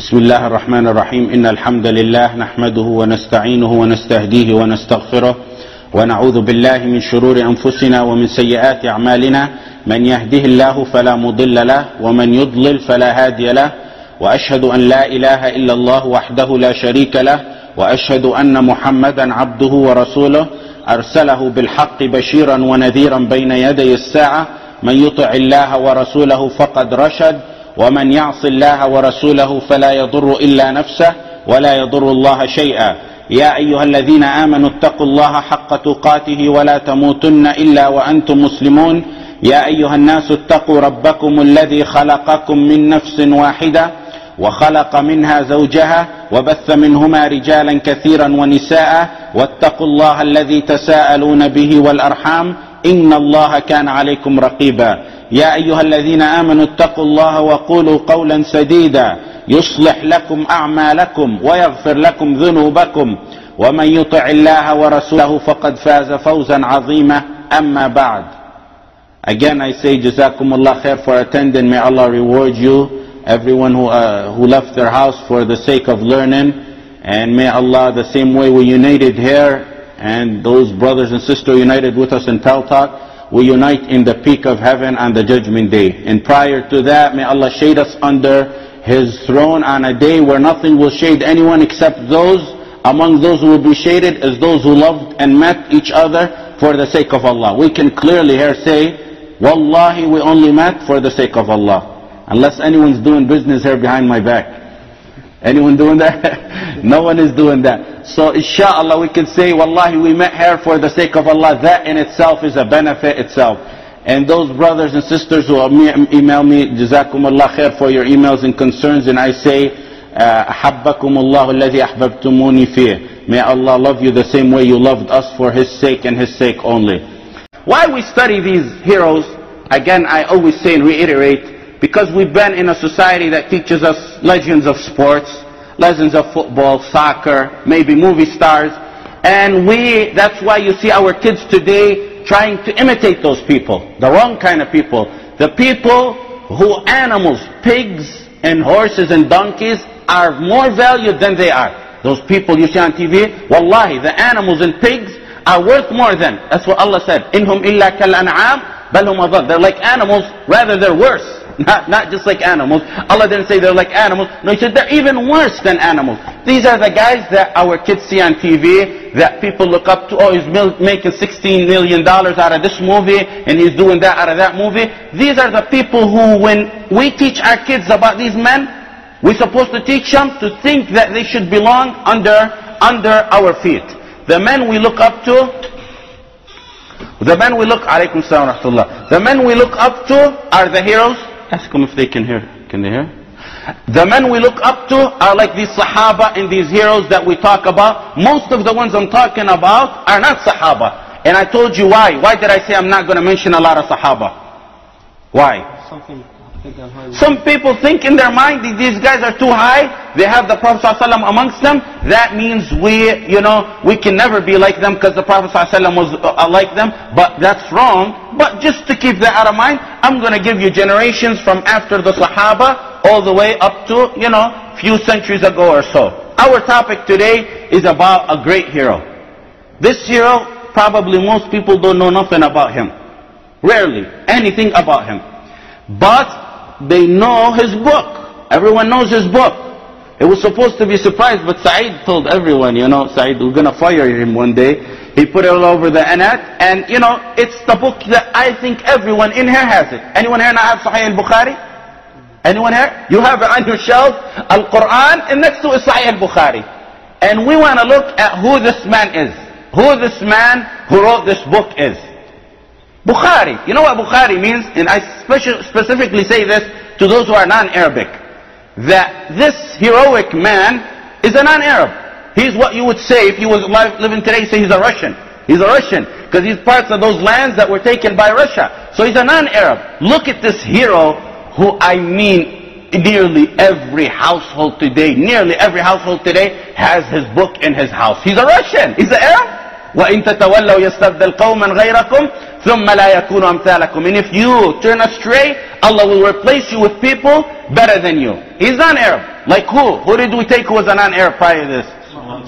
بسم الله الرحمن الرحيم. إن الحمد لله نحمده ونستعينه ونستهديه ونستغفره ونعوذ بالله من شرور أنفسنا ومن سيئات أعمالنا. من يهده الله فلا مضل له ومن يضلل فلا هادي له. وأشهد أن لا إله إلا الله وحده لا شريك له. وأشهد أن محمدا عبده ورسوله. أرسله بالحق بشيرا ونذيرا بين يدي الساعة. من يطع الله ورسوله فقد رشد. ومن يعص الله ورسوله فلا يضر إلا نفسه ولا يضر الله شيئا. يا أيها الذين آمنوا اتقوا الله حق تقاته ولا تموتن إلا وأنتم مسلمون. يا أيها الناس اتقوا ربكم الذي خلقكم من نفس واحدة وخلق منها زوجها وبث منهما رجالا كثيرا ونساء واتقوا الله الذي تساءلون به والأرحام إن الله كان عليكم رقيبا. يا أيها الذين آمنوا اتقوا الله وقولوا قولا سديدا يصلح لكم أعمالكم ويغفر لكم ذنوبكم ومن يطع الله ورسوله فقد فاز فوزا عظيما أما بعد Again I say جزاكم الله خير for attending. May Allah reward you, everyone who, uh, who left their house for the sake of learning. And may Allah, the same way we united here and those brothers and sisters united with us in Paltalk, we unite in the peak of heaven on the judgment day. And prior to that, may Allah shade us under His throne on a day where nothing will shade anyone except those among those who will be shaded as those who loved and met each other for the sake of Allah. We can clearly here say, Wallahi, we only met for the sake of Allah. Unless anyone's doing business here behind my back. Anyone doing that? no one is doing that. So inshallah we can say, Wallahi, we met here for the sake of Allah. That in itself is a benefit itself. And those brothers and sisters who email me, Jazakum Allah khair for your emails and concerns. And I say, أحبكم الله الذي أحببتموني فيه. May Allah love you the same way you loved us for His sake and His sake only. Why we study these heroes, again I always say and reiterate, because we've been in a society that teaches us legends of sports, legends of football, soccer, maybe movie stars. And we, that's why you see our kids today trying to imitate those people, the wrong kind of people. The people who animals, pigs and horses and donkeys are more valued than they are. Those people you see on TV, wallahi, the animals and pigs are worth more than. That's what Allah said. Inhum illa kal an'am, balhum They're like animals, rather they're worse. Not, not just like animals. Allah didn't say they're like animals. No, He said they're even worse than animals. These are the guys that our kids see on TV, that people look up to. Oh, he's making $16 million out of this movie, and he's doing that out of that movie. These are the people who, when we teach our kids about these men, we're supposed to teach them to think that they should belong under, under our feet. The men we look up to, the men we look, alaykum salam rahmatullah. The men we look up to are the heroes. Ask them if they can hear. Can they hear? The men we look up to are like these Sahaba and these heroes that we talk about. Most of the ones I'm talking about are not Sahaba. And I told you why. Why did I say I'm not going to mention a lot of Sahaba? Why? Something Some people think in their mind these guys are too high. They have the Prophet ﷺ amongst them. That means we, you know, we can never be like them because the Prophet ﷺ was uh, like them. But that's wrong. But just to keep that out of mind, I'm going to give you generations from after the Sahaba all the way up to, you know, few centuries ago or so. Our topic today is about a great hero. This hero, probably most people don't know nothing about him. Rarely anything about him. But they know his book. Everyone knows his book. It was supposed to be surprised, but Saeed told everyone, you know, Saeed, we're gonna fire him one day. He put it all over the internet, and you know, it's the book that I think everyone in here has it. Anyone here not have Sahih al-Bukhari? Anyone here? You have it on your shelf, Al-Quran, and next to it Sahih al-Bukhari. And we want to look at who this man is. Who this man who wrote this book is. Bukhari. You know what Bukhari means? And I speci specifically say this to those who are non-Arabic. That this heroic man is a non-Arab. He's what you would say if he was alive, living today, say he's a Russian. He's a Russian. Because he's parts of those lands that were taken by Russia. So he's a non-Arab. Look at this hero who I mean nearly every household today, nearly every household today has his book in his house. He's a Russian. He's an Arab. وَإِن تَتَوَلَّوْا يَسْتَبْدِلْ قَوْمًا غَيْرَكُمْ ثُمَّ لَا يَكُونُوا أَمْثَالَكُمْ And if you turn astray, Allah will replace you with people better than you. He's non-Arab. Like who? Who did we take who was a non-Arab prior to this?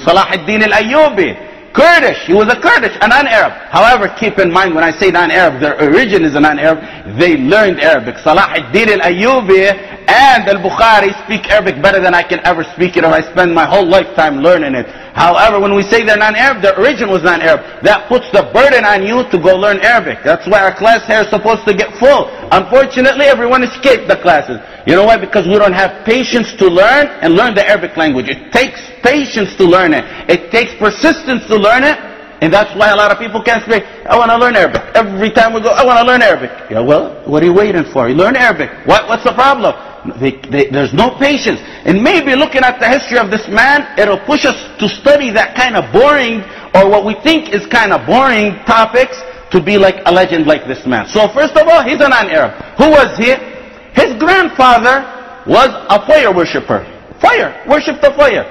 Salah ad-Din al-Ayyubi. Kurdish. He was a Kurdish, a non-Arab. However, keep in mind when I say non-Arab, their origin is a non-Arab. They learned Arabic. Salah ad-Din al-Ayyubi and al-Bukhari speak Arabic better than I can ever speak it or I spend my whole lifetime learning it. However, when we say they're non-Arab, their origin was non-Arab. That puts the burden on you to go learn Arabic. That's why our class here is supposed to get full. Unfortunately, everyone escaped the classes. You know why? Because we don't have patience to learn and learn the Arabic language. It takes patience to learn it. It takes persistence to learn it. And that's why a lot of people can't say, I want to learn Arabic. Every time we go, I want to learn Arabic. Yeah, well, what are you waiting for? You learn Arabic. What, what's the problem? They, they, there's no patience. And maybe looking at the history of this man, it'll push us to study that kind of boring, or what we think is kind of boring topics, to be like a legend like this man. So first of all, he's a non-Arab. Who was he? His grandfather was a fire worshipper. Fire, worshipped the fire.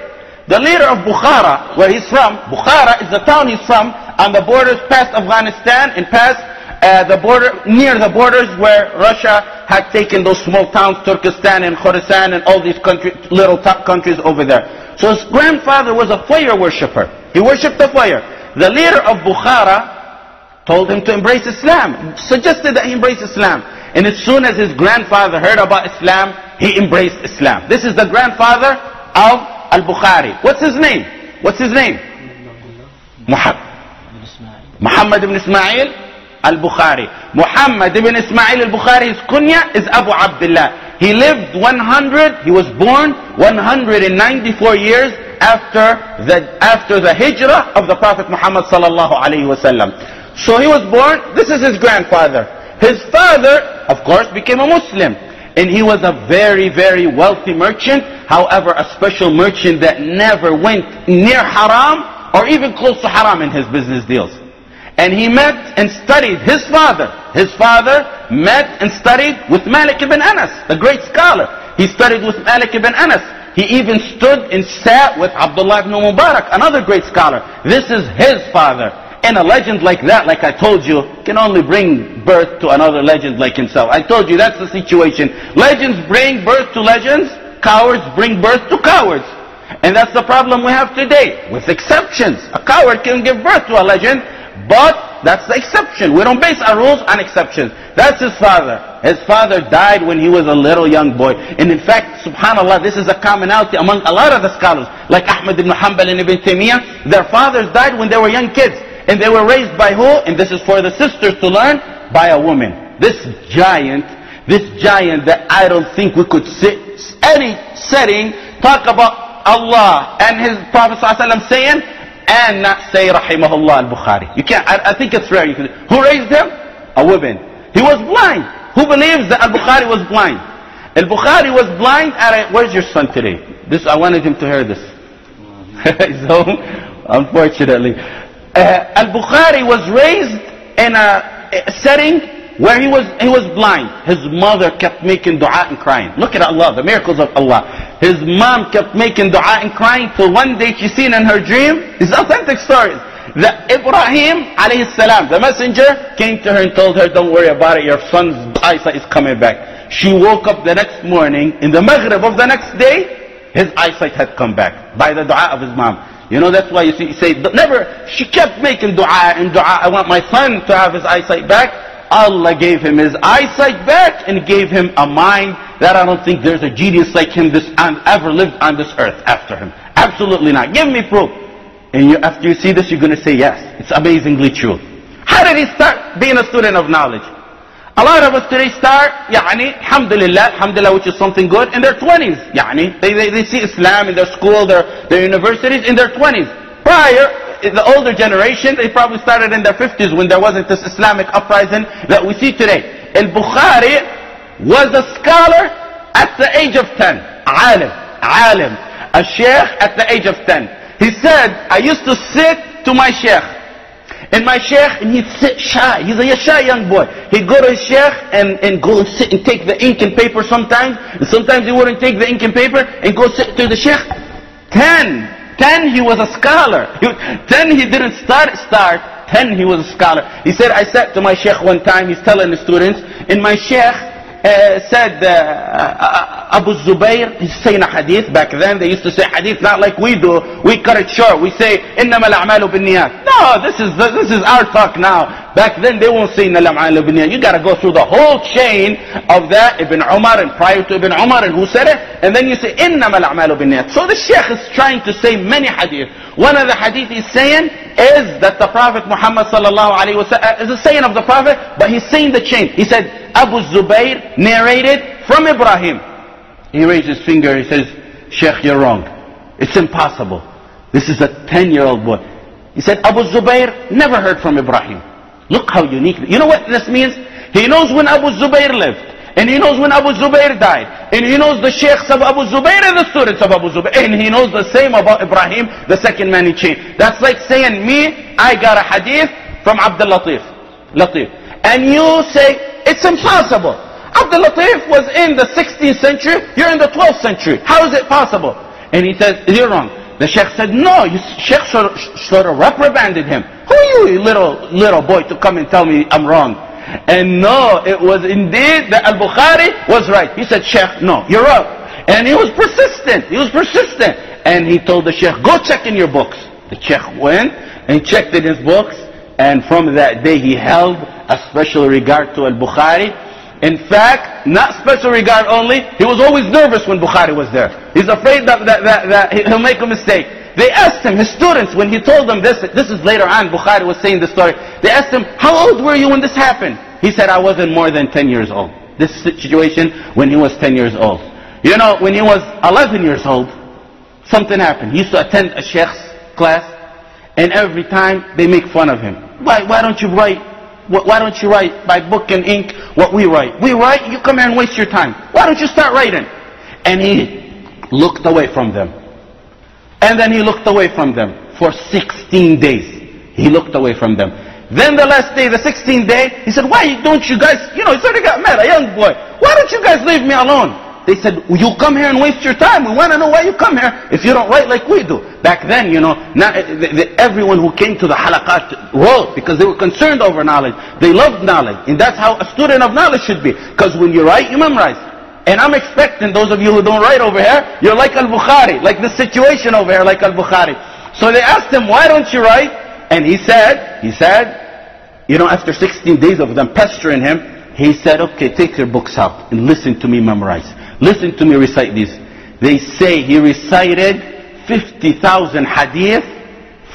The leader of Bukhara, where he's from, Bukhara is the town he's from, on the borders past Afghanistan and past uh, the border, near the borders where Russia had taken those small towns, Turkestan and Khorasan and all these country, little top countries over there. So his grandfather was a fire worshipper. He worshipped the fire. The leader of Bukhara told him to embrace Islam, suggested that he embrace Islam. And as soon as his grandfather heard about Islam, he embraced Islam. This is the grandfather of Al-Bukhari. What's his name? What's his name? Muhammad. Muhammad ibn Ismail al-Bukhari. Muhammad ibn Ismail al-Bukhari, his kunya is Abu Abdullah. He lived 100, he was born 194 years after the, after the hijrah of the Prophet Muhammad sallallahu alayhi wasallam. So he was born, this is his grandfather. His father, of course, became a Muslim. And he was a very, very wealthy merchant. However, a special merchant that never went near haram or even close to haram in his business deals. And he met and studied his father. His father met and studied with Malik ibn Anas, the great scholar. He studied with Malik ibn Anas. He even stood and sat with Abdullah ibn Mubarak, another great scholar. This is his father. And a legend like that, like I told you, can only bring birth to another legend like himself. I told you that's the situation. Legends bring birth to legends. Cowards bring birth to cowards. And that's the problem we have today, with exceptions. A coward can give birth to a legend, but that's the exception. We don't base our rules on exceptions. That's his father. His father died when he was a little young boy. And in fact, subhanAllah, this is a commonality among a lot of the scholars, like Ahmad ibn Hanbal and Ibn Taymiyyah. Their fathers died when they were young kids. And they were raised by who? And this is for the sisters to learn, by a woman. This giant, this giant that I don't think we could sit any setting, talk about Allah and His Prophet ﷺ saying, and not say Rahimahullah al-Bukhari. You can't, I, I think it's rare. You can, who raised him? A woman. He was blind. Who believes that al-Bukhari was blind? Al-Bukhari was blind where's your son today? This, I wanted him to hear this. so, unfortunately. Uh, Al-Bukhari was raised in a setting where he was, he was blind. His mother kept making dua and crying. Look at Allah, the miracles of Allah. His mom kept making dua and crying till one day she seen in her dream, these authentic stories, that Ibrahim alayhi salam, the messenger, came to her and told her, don't worry about it, your son's eyesight is coming back. She woke up the next morning, in the Maghrib of the next day, his eyesight had come back by the dua of his mom. You know, that's why you see, say, never, she kept making dua and dua, I want my son to have his eyesight back. Allah gave him his eyesight back and gave him a mind that I don't think there's a genius like him this and ever lived on this earth after him. Absolutely not. Give me proof. And you, after you see this, you're going to say, yes, it's amazingly true. How did he start being a student of knowledge? A lot of us today start, يعني, alhamdulillah, alhamdulillah, which is something good, in their 20s. يعني, they, they, they see Islam in their school, their, their universities, in their 20s. Prior, the older generation, they probably started in their 50s when there wasn't this Islamic uprising that we see today. Al-Bukhari was a scholar at the age of 10. Alim, alim. A sheikh at the age of 10. He said, I used to sit to my sheikh. And my sheikh, and he'd sit shy. He's a shy young boy. He'd go to his sheikh and, and go and sit and take the ink and paper sometimes. And sometimes he wouldn't take the ink and paper and go sit to the sheikh. Ten. Ten, he was a scholar. Ten, he didn't start, start. Ten, he was a scholar. He said, I sat to my sheikh one time, he's telling the students, and my sheikh, uh, said uh, uh, Abu Zubayr, he's saying a hadith. Back then they used to say hadith not like we do. We cut it short. We say, إِنَّمَا الْأَعْمَالُ بِالنِّيَّاتِ No, this is, this is our talk now. Back then they won't say Nalam al-Ibniyah. You got to go through the whole chain of that Ibn Umar and prior to Ibn Umar and who said it. And then you say Innama al-A'malu So the Sheikh is trying to say many hadith. One of the hadith he's saying is that the Prophet Muhammad sallallahu alayhi wa uh, is a saying of the Prophet, but he's saying the chain. He said Abu Zubayr narrated from Ibrahim. He raised his finger. He says, Sheikh, you're wrong. It's impossible. This is a 10-year-old boy. He said, Abu Zubayr never heard from Ibrahim. Look how unique. You know what this means? He knows when Abu Zubayr lived. And he knows when Abu Zubayr died. And he knows the sheikhs of Abu Zubayr and the students of Abu Zubayr. And he knows the same about Ibrahim, the second man in chain. That's like saying, me, I got a hadith from Abdul Latif. Latif. And you say, it's impossible. Abdul Latif was in the 16th century, you're in the 12th century. How is it possible? And he says, you're wrong. The sheikh said, no, you sheikh sort of, sort of reprimanded him. Who are you, little, little boy, to come and tell me I'm wrong? And no, it was indeed that Al-Bukhari was right. He said, Sheikh, no, you're wrong. And he was persistent. He was persistent. And he told the Sheikh, go check in your books. The Sheikh went and checked in his books. And from that day he held a special regard to Al-Bukhari. In fact, not special regard only, he was always nervous when Bukhari was there. He's afraid that, that, that, that he'll make a mistake. They asked him, his students, when he told them this, this is later on, Bukhari was saying the story. They asked him, how old were you when this happened? He said, I wasn't more than 10 years old. This situation when he was 10 years old. You know, when he was 11 years old, something happened. He used to attend a sheikh's class, and every time they make fun of him. Why, why don't you write, why don't you write by book and ink what we write? We write, you come here and waste your time. Why don't you start writing? And he looked away from them. And then he looked away from them for 16 days. He looked away from them. Then the last day, the 16th day, he said, why don't you guys, you know, he sort of got mad, a young boy. Why don't you guys leave me alone? They said, you come here and waste your time. We want to know why you come here if you don't write like we do. Back then, you know, not, eh, the, the, everyone who came to the halaqat wrote because they were concerned over knowledge. They loved knowledge. And that's how a student of knowledge should be. Because when you write, you memorize. And I'm expecting those of you who don't write over here, you're like Al-Bukhari, like the situation over here, like Al-Bukhari. So they asked him, why don't you write? And he said, he said, you know, after 16 days of them pestering him, he said, okay, take your books out and listen to me memorize. Listen to me recite these. They say he recited 50,000 hadith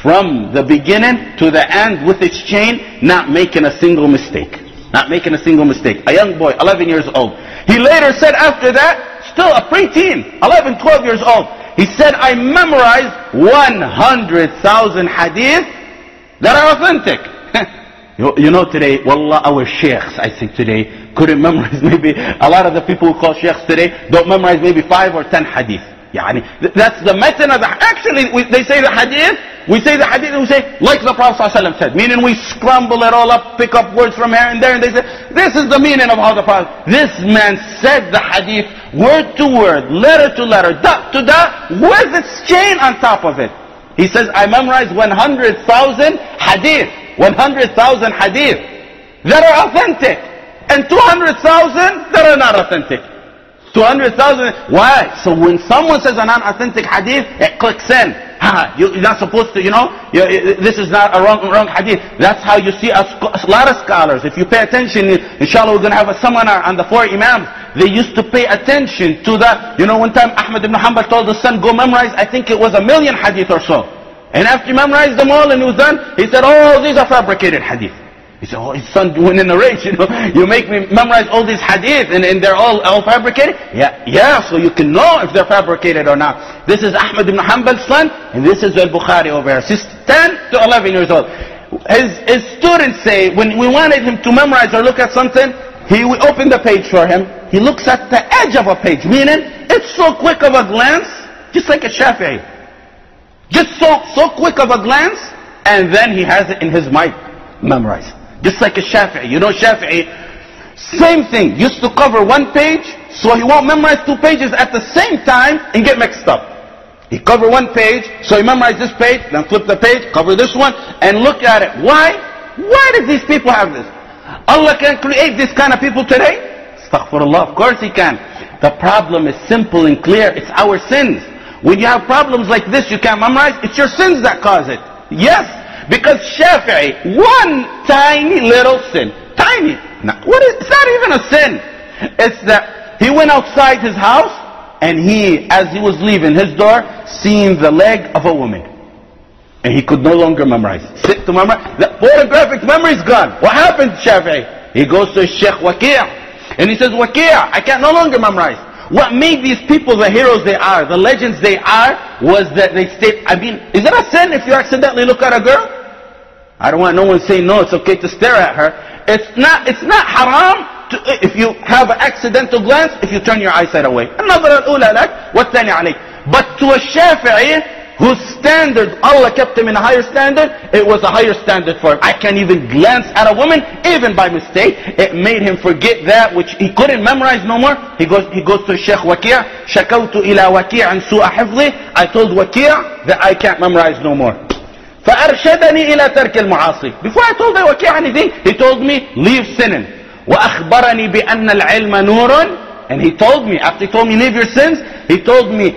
from the beginning to the end with its chain, not making a single mistake. Not making a single mistake. A young boy, 11 years old. He later said after that, still a preteen, 11, 12 years old. He said, I memorized 100,000 hadith that are authentic. You, you know today, wallah, our sheikhs, I think today, couldn't memorize maybe, a lot of the people who call sheikhs today don't memorize maybe 5 or 10 hadith. Yani, that's the method of the, actually, we, they say the hadith, we say the hadith and we say, like the Prophet ﷺ said, meaning we scramble it all up, pick up words from here and there, and they say, this is the meaning of how the Prophet, this man said the hadith, word to word, letter to letter, dot to dot, with its chain on top of it. He says, I memorized 100,000 hadith, 100,000 hadith, that are authentic, and 200,000 that are not authentic. 200,000. Why? So when someone says an unauthentic hadith, it clicks in. You, are not supposed to, you know, this is not a wrong, wrong hadith. That's how you see a, a lot of scholars. If you pay attention, inshallah we're going to have a seminar on the four imams. They used to pay attention to the, you know, one time Ahmad ibn Hanbal told his son, go memorize, I think it was a million hadith or so. And after he memorized them all and he was done, he said, oh, these are fabricated hadith. He said, oh, his son went in a rage, you know. You make me memorize all these hadith and, and they're all, all fabricated? Yeah, yeah, so you can know if they're fabricated or not. This is Ahmad ibn Hanbal's son, and this is al-Bukhari over here. He's 10 to 11 years old. His, his students say, when we wanted him to memorize or look at something, he we open the page for him. He looks at the edge of a page, meaning it's so quick of a glance, just like a Shafi'i. Just so, so quick of a glance, and then he has it in his mind memorized. Just like a Shafi'i. You know Shafi'i, same thing. Used to cover one page, so he won't memorize two pages at the same time and get mixed up. He cover one page, so he memorize this page, then flip the page, cover this one, and look at it. Why? Why did these people have this? Allah can create this kind of people today? Astaghfirullah. Of course he can. The problem is simple and clear. It's our sins. When you have problems like this you can't memorize, it's your sins that cause it. Yes, because Shafi'i, one tiny little sin, tiny, what is, it's not even a sin. It's that he went outside his house and he, as he was leaving his door, seen the leg of a woman. And he could no longer memorize. Sit to memorize. The photographic memory is gone. What happened Shafi'i? He goes to Sheikh Waqi' and he says, Waqi' I can't no longer memorize. What made these people the heroes they are, the legends they are, was that they stayed, I mean, is it a sin if you accidentally look at a girl? I don't want no one saying no, it's okay to stare at her. It's not, it's not haram to, if you have an accidental glance, if you turn your eyesight away. النظرة الأولى لك والثانية عليك. But to a Shafi'i, whose standard, Allah kept him in a higher standard, it was a higher standard for him. I can't even glance at a woman, even by mistake. It made him forget that which he couldn't memorize no more. He goes, he goes to Sheikh Waqi' شكوت إلى وكيع عن سوء حفظي. I told Waqi' that I can't memorize no more. فأرشدني إلى ترك المعاصي. Before I told Waqi' anything, he told me, leave sinning. وأخبرني بأن العلم نور and he told me, after he told me leave your sins, he told me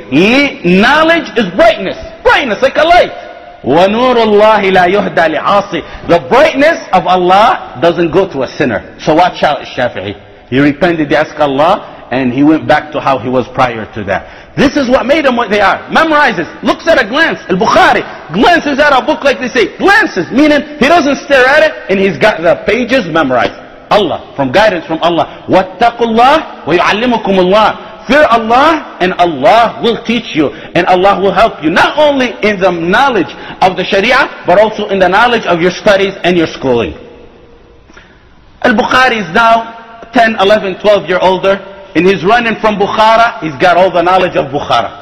knowledge is brightness. Brightness like a light. وَنُورُ اللَّهِ لَا يُهْدَى لِعَاصِ The brightness of Allah doesn't go to a sinner. So watch out, Shafi'i. He repented, he asked Allah, and he went back to how he was prior to that. This is what made them what they are. Memorizes, looks at a glance. Al-Bukhari glances at a book like they say. Glances, meaning he doesn't stare at it, and he's got the pages memorized. Allah, from guidance from Allah. وَاتَّقُوا اللَّهِ وَيُعَلِّمُكُمُ اللَّهِ Fear Allah and Allah will teach you and Allah will help you not only in the knowledge of the Sharia but also in the knowledge of your studies and your schooling. Al-Bukhari is now 10, 11, 12 year older and he's running from Bukhara. He's got all the knowledge of Bukhara.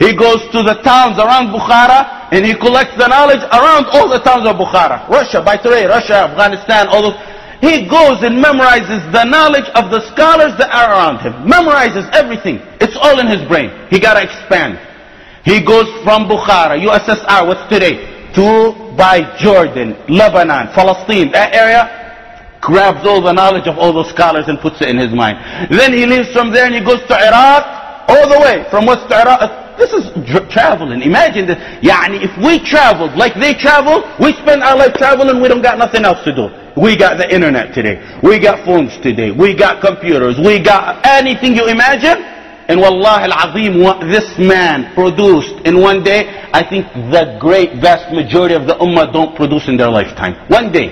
He goes to the towns around Bukhara and he collects the knowledge around all the towns of Bukhara. Russia, by today, Russia, Afghanistan, all those. He goes and memorizes the knowledge of the scholars that are around him. Memorizes everything. It's all in his brain. He gotta expand. He goes from Bukhara, USSR, what's today, to by Jordan, Lebanon, Palestine, that area, grabs all the knowledge of all those scholars and puts it in his mind. Then he leaves from there and he goes to Iraq, all the way, from what's to Iraq. This is traveling. Imagine this. Yani if we traveled like they traveled, we spend our life traveling, we don't got nothing else to do. We got the internet today. We got phones today. We got computers. We got anything you imagine. And wallahi al-azim, what this man produced in one day, I think the great vast majority of the ummah don't produce in their lifetime. One day.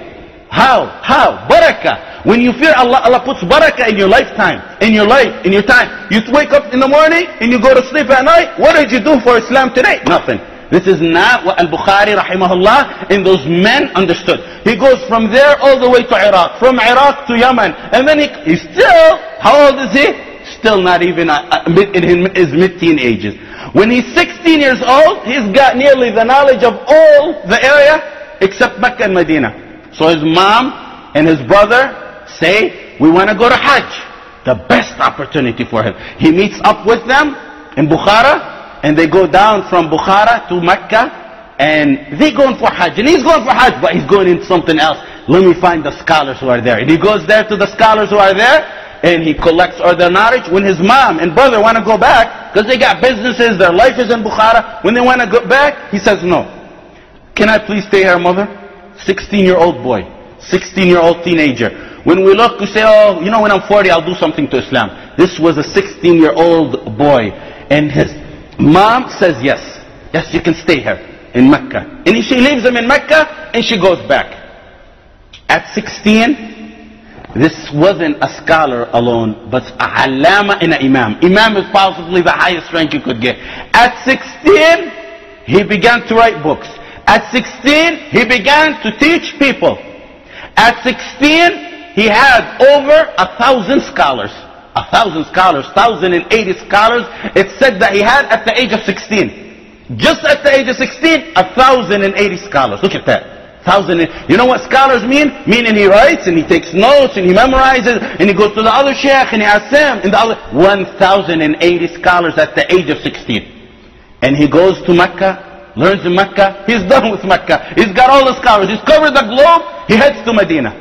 How? How? Barakah. When you fear Allah, Allah puts barakah in your lifetime, in your life, in your time. You wake up in the morning and you go to sleep at night. What did you do for Islam today? Nothing. This is not what Al-Bukhari rahimahullah and those men understood. He goes from there all the way to Iraq, from Iraq to Yemen, and then he, he's still, how old is he? Still not even uh, in his mid-teen ages. When he's 16 years old, he's got nearly the knowledge of all the area except Mecca and Medina. So his mom and his brother say, we want to go to Hajj. The best opportunity for him. He meets up with them in Bukhara, and they go down from Bukhara to Mecca, and they going for Hajj. And he's going for Hajj, but he's going into something else. Let me find the scholars who are there. And he goes there to the scholars who are there, and he collects all their knowledge. When his mom and brother want to go back, because they got businesses, their life is in Bukhara, when they want to go back, he says, no. Can I please stay here, mother? 16-year-old boy. 16-year-old teenager. When we look, we say, oh, you know, when I'm 40, I'll do something to Islam. This was a 16-year-old boy. And his mom says, yes. Yes, you can stay here in Mecca. And she leaves him in Mecca and she goes back. At 16, this wasn't a scholar alone, but a alama and an imam. Imam is possibly the highest rank you could get. At 16, he began to write books. At 16, he began to teach people. At 16, he had over a thousand scholars. A thousand scholars, 1,080 scholars. It said that he had at the age of 16. Just at the age of 16, a 1,080 scholars. Look at that. Thousand. You know what scholars mean? Meaning he writes and he takes notes and he memorizes and he goes to the other sheikh and he asks him. And the other 1,080 scholars at the age of 16. And he goes to Mecca, learns in Mecca. He's done with Mecca. He's got all the scholars. He's covered the globe. He heads to Medina.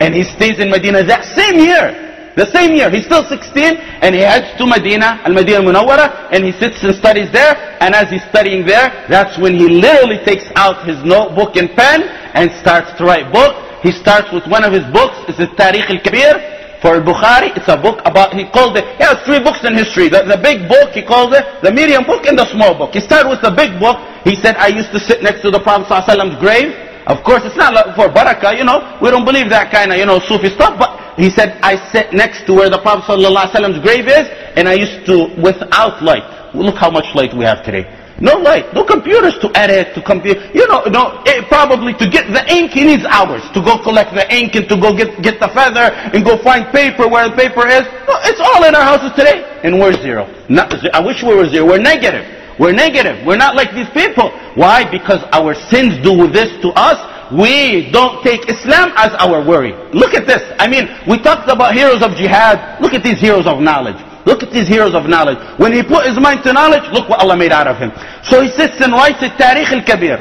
And he stays in Medina that same year. The same year, he's still 16, and he heads to Medina, Al-Madinah Munawwara, and he sits and studies there, and as he's studying there, that's when he literally takes out his notebook and pen, and starts to write book. He starts with one of his books, it's the Tarikh al-Kabir, for Bukhari, it's a book about, he called it, he has three books in history. The, the big book, he called it, the medium book, and the small book. He started with the big book. He said, I used to sit next to the Prophet ﷺ's grave. Of course, it's not for barakah, you know. We don't believe that kind of, you know, Sufi stuff. But he said, I sit next to where the Prophet ﷺ's grave is, and I used to, without light. Look how much light we have today. No light, no computers to edit, to compute. You know, no, it, probably to get the ink, he needs hours to go collect the ink and to go get, get the feather and go find paper where the paper is. No, it's all in our houses today. And we're zero. Not, I wish we were zero. We're negative. We're negative. We're not like these people. Why? Because our sins do this to us. We don't take Islam as our worry. Look at this. I mean, we talked about heroes of jihad. Look at these heroes of knowledge. Look at these heroes of knowledge. When he put his mind to knowledge, look what Allah made out of him. So he sits and writes the Tarikh al-Kabir.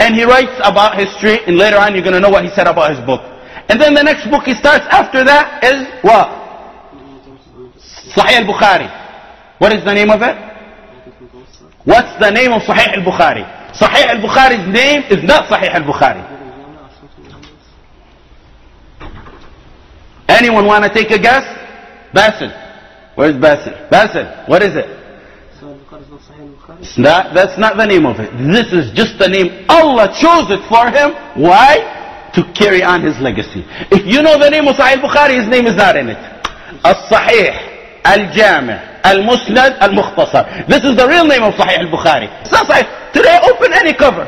And he writes about history, and later on you're going to know what he said about his book. And then the next book he starts after that is what? Sahih al-Bukhari. What is the name of it? What's the name of Sahih al-Bukhari? Sahih al-Bukhari's name is not Sahih al-Bukhari. Anyone want to take a guess? Basil. Where's Basil? Basil, what is it? It's not, that's not the name of it. This is just the name. Allah chose it for him. Why? To carry on his legacy. If you know the name of Sahih al Bukhari, his name is not in it. Al-Sahih, Al-Jami' Al-Musnad, Al-Mukhtasar. This is the real name of Sahih al-Bukhari. It's not Sahih. Today, open any cover.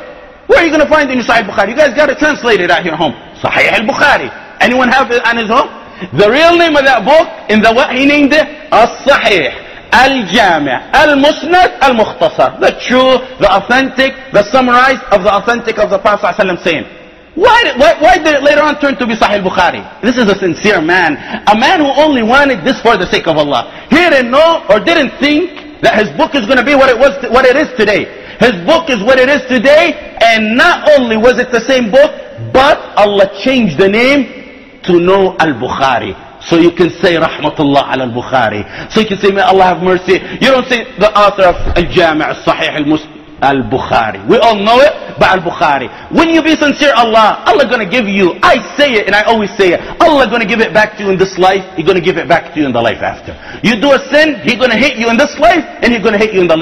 Where are you going to find in your Sahih Bukhari? You guys got to translate it out here home. Sahih al-Bukhari. Anyone have it on his home? The real name of that book, in the what he named it, Al-Sahih. Al-Jami' Al-Musnad Al-Mukhtasar. The true, the authentic, the summarized of the authentic of the Prophet ﷺ saying. Why did, why, why did it later on turn to be Sahih Bukhari? This is a sincere man. A man who only wanted this for the sake of Allah. He didn't know or didn't think that his book is going to be what it was, what it is today. His book is what it is today, and not only was it the same book, but Allah changed the name to know Al-Bukhari. So you can say Rahmatullah al Bukhari. So you can say, may Allah have mercy. You don't say the author of Al-Jami' Al-Sahih Al-Muslim. Al-Bukhari. We all know it, but Al-Bukhari. When you be sincere, Allah, Allah gonna give you, I say it and I always say it, Allah gonna give it back to you in this life, He gonna give it back to you in the life after. You do a sin, He gonna hit you in this life, and He gonna hit you in the,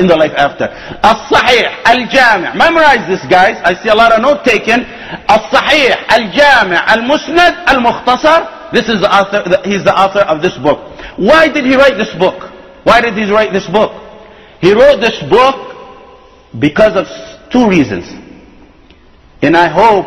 in the life after. Al-Sahih, Al-Jami' Memorize this guys, I see a lot of note taken. Al-Sahih, Al-Jami' Al-Musnad, Al-Mukhtasar, this is the author, he's the author of this book. Why did he write this book? Why did he write this book? He wrote this book because of two reasons. And I hope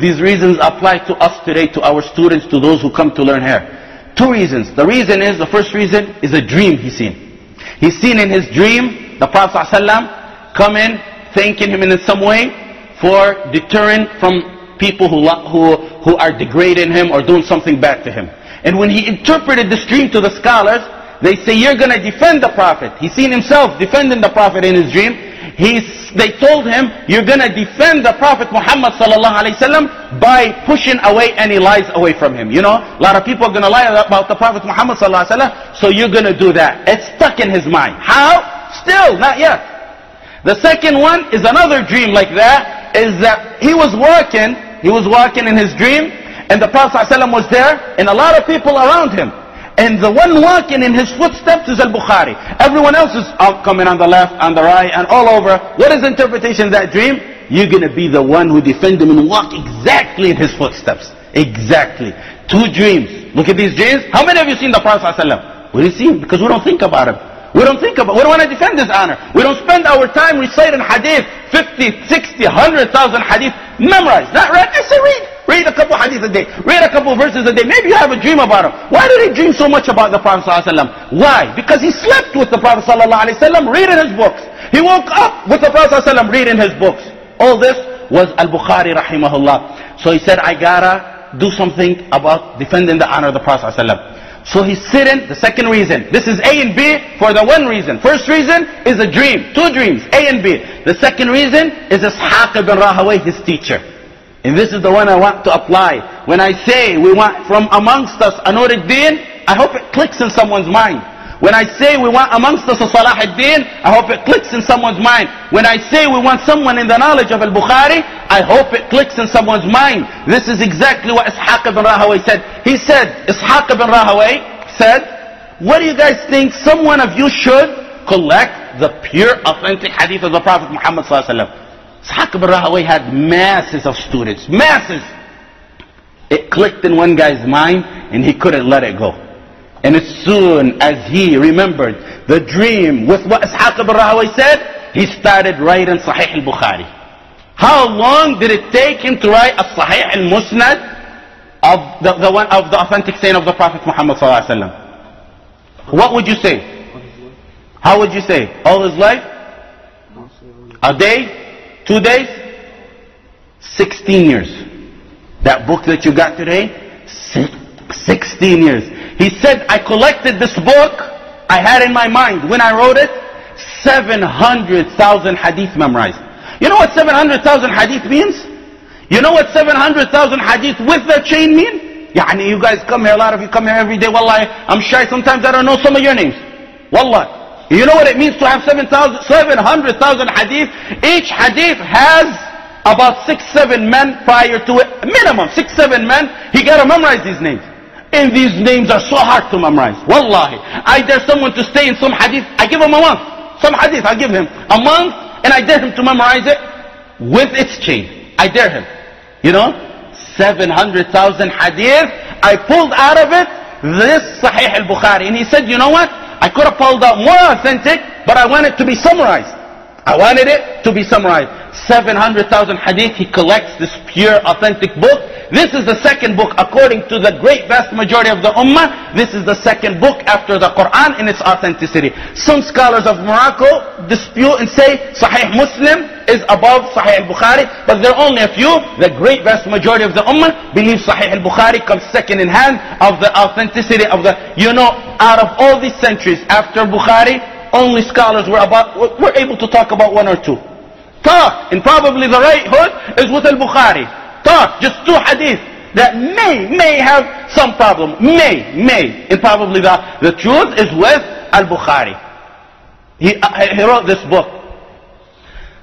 these reasons apply to us today, to our students, to those who come to learn here. Two reasons. The reason is, the first reason is a dream he's seen. He's seen in his dream the Prophet ﷺ come in, thanking him in some way for deterring from people who, who, who are degrading him or doing something bad to him. And when he interpreted this dream to the scholars, they say, you're going to defend the Prophet. He's seen himself defending the Prophet in his dream. He's, they told him, you're going to defend the Prophet Muhammad sallallahu alaihi wasallam by pushing away any lies away from him. You know, a lot of people are going to lie about the Prophet Muhammad sallallahu alaihi wasallam, so you're going to do that. It's stuck in his mind. How? Still, not yet. The second one is another dream like that, is that he was walking, he was walking in his dream, and the Prophet ﷺ was there, and a lot of people around him. And the one walking in his footsteps is Al-Bukhari. Everyone else is out coming on the left, on the right, and all over. What is interpretation of that dream? You're going to be the one who defend him and walk exactly in his footsteps. Exactly. Two dreams. Look at these dreams. How many of you seen the Prophet ﷺ? We didn't see him because we don't think about him. We don't think about, we don't want to defend his honor. We don't spend our time reciting hadith, 50, 60, 100,000 hadith, memorize, not read. I say read. Read a couple hadith a day. Read a couple verses a day. Maybe you have a dream about him. Why did he dream so much about the Prophet ﷺ? Why? Because he slept with the Prophet ﷺ reading his books. He woke up with the Prophet ﷺ reading his books. All this was Al-Bukhari rahimahullah. So he said, I gotta do something about defending the honor of the Prophet ﷺ. So he's sitting, the second reason. This is A and B for the one reason. First reason is a dream. Two dreams, A and B. The second reason is Ishaq ibn Rahaway, his teacher. And this is the one I want to apply when I say we want from amongst us a Nur al-Din, I hope it clicks in someone's mind. When I say we want amongst us a Salah al-Din, I hope it clicks in someone's mind. When I say we want someone in the knowledge of al-Bukhari, I hope it clicks in someone's mind. This is exactly what Ishaq ibn Rahaway said. He said, Ishaq ibn Rahaway said, what do you guys think someone of you should collect the pure authentic hadith of the Prophet Muhammad sallallahu alaihi wasallam? Ishaq ibn had masses of students, masses. It clicked in one guy's mind and he couldn't let it go. And as soon as he remembered the dream with what Ishaq ibn said, he started writing Sahih al-Bukhari. How long did it take him to write a Sahih al-Musnad of the, the one of the authentic saying of the Prophet Muhammad sallallahu alaihi wasallam? What would you say? How would you say? All his life? A day? Two days? 16 years. That book that you got today? 16 years. He said, I collected this book I had in my mind when I wrote it, 700,000 hadith memorized. You know what 700,000 hadith means? You know what 700,000 hadith with the chain mean? Yani you guys come here, a lot of you come here every day. Wallahi, I'm shy sometimes I don't know some of your names. Wallah. You know what it means to have 700,000 hadith? Each hadith has about six, seven men prior to it. Minimum, six, seven men. He got to memorize these names. And these names are so hard to memorize. Wallahi. I dare someone to stay in some hadith. I give him a month. Some hadith, I give him a month and I dare him to memorize it with its chain. I dare him. You know? 700,000 hadith. I pulled out of it this Sahih al-Bukhari. And he said, you know what? I could have pulled out more authentic, but I want it to be summarized. I wanted it to be summarized. 700,000 hadith, he collects this pure, authentic book. This is the second book, according to the great vast majority of the ummah, this is the second book after the Quran in its authenticity. Some scholars of Morocco dispute and say Sahih Muslim is above Sahih al-Bukhari, but there are only a few. The great vast majority of the ummah believe Sahih al-Bukhari comes second in hand of the authenticity of the, you know, out of all these centuries after Bukhari, only scholars were about, were able to talk about one or two. Talk, and probably the right hood is with al-Bukhari. Talk, just two hadith that may, may have some problem. May, may. And probably the, the truth is with al-Bukhari. He, uh, he wrote this book.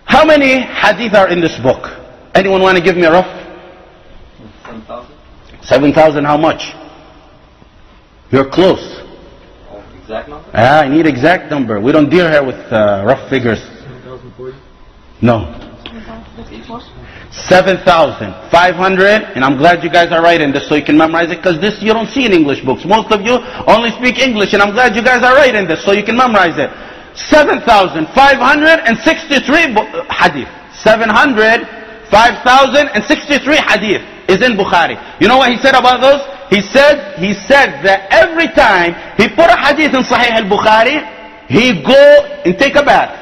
How many hadith are in this book? Anyone want to give me a rough? 7,000? 7,000 how much? You're close. Oh, exact number? Ah, I need exact number. We don't deal here with uh, rough figures. 7,040? No. 7,500, and I'm glad you guys are writing this so you can memorize it, because this you don't see in English books. Most of you only speak English, and I'm glad you guys are writing this so you can memorize it. 7,563 hadith. 700, 5,063 hadith is in Bukhari. You know what he said about those? He said, he said that every time he put a hadith in Sahih al-Bukhari, he go and take a bath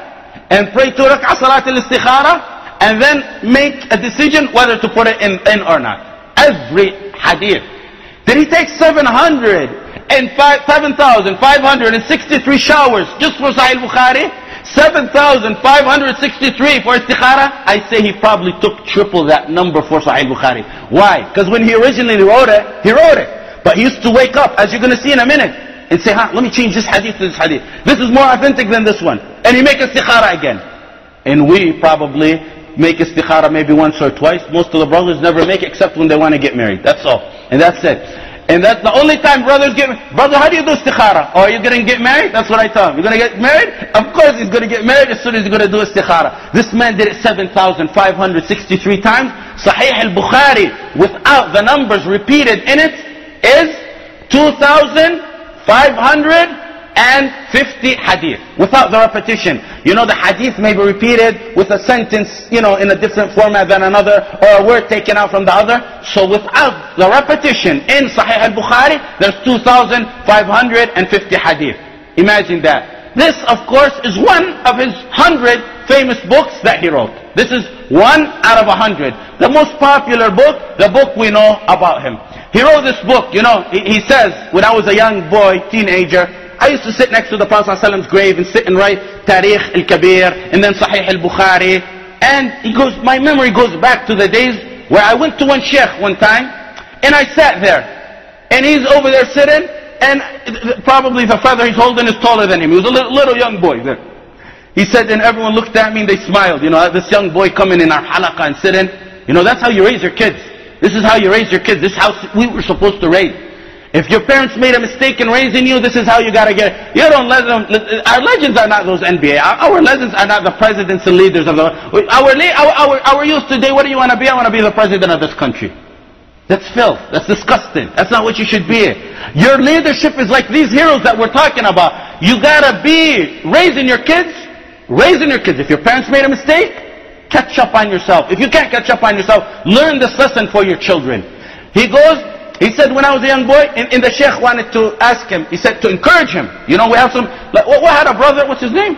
and pray two rak'ah salat al-istikhara and then make a decision whether to put it in, in or not. Every hadith. Did he take 700 and 7,563 showers just for Sahih Bukhari? 7,563 for istikhara? I say he probably took triple that number for Sahih Bukhari. Why? Because when he originally wrote it, he wrote it. But he used to wake up, as you're going to see in a minute, and say, huh, let me change this hadith to this hadith. This is more authentic than this one. And he make istikhara again. And we probably make istikhara maybe once or twice. Most of the brothers never make except when they want to get married. That's all. And that's it. And that's the only time brothers get Brother, how do you do istikhara? Oh, are you going to get married? That's what I tell him. You're going to get married? Of course he's going to get married as soon as he's going to do istikhara. This man did it 7,563 times. Sahih al-Bukhari, without the numbers repeated in it, is 2,550 hadith. Without the repetition. You know, the hadith may be repeated with a sentence, you know, in a different format than another, or a word taken out from the other. So without the repetition in Sahih al-Bukhari, there's 2,550 hadith. Imagine that. This, of course, is one of his hundred famous books that he wrote. This is one out of a hundred. The most popular book, the book we know about him. He wrote this book, you know, he, he says, when I was a young boy, teenager, I used to sit next to the Prophet ﷺ's grave and sit and write Tarikh al-Kabir and then Sahih al-Bukhari. And he goes, my memory goes back to the days where I went to one sheikh one time And I sat there. And he's over there sitting, and probably the feather he's holding is taller than him. He was a little, little young boy there. He said, and everyone looked at me and they smiled. You know, this young boy coming in our halaqah and sitting. You know, that's how you raise your kids. This is how you raise your kids. This is how we were supposed to raise. If your parents made a mistake in raising you, this is how you gotta get it. You don't let them, our legends are not those NBA. Our, our legends are not the presidents and leaders of the, our, our, our, our youth today, what do you want to be? I want to be the president of this country. That's filth. That's disgusting. That's not what you should be. Your leadership is like these heroes that we're talking about. You gotta be raising your kids, raising your kids. If your parents made a mistake, catch up on yourself. If you can't catch up on yourself, learn this lesson for your children. He goes, he said when I was a young boy, and, and the sheikh wanted to ask him, he said to encourage him. You know, we have some, like, we had a brother, what's his name?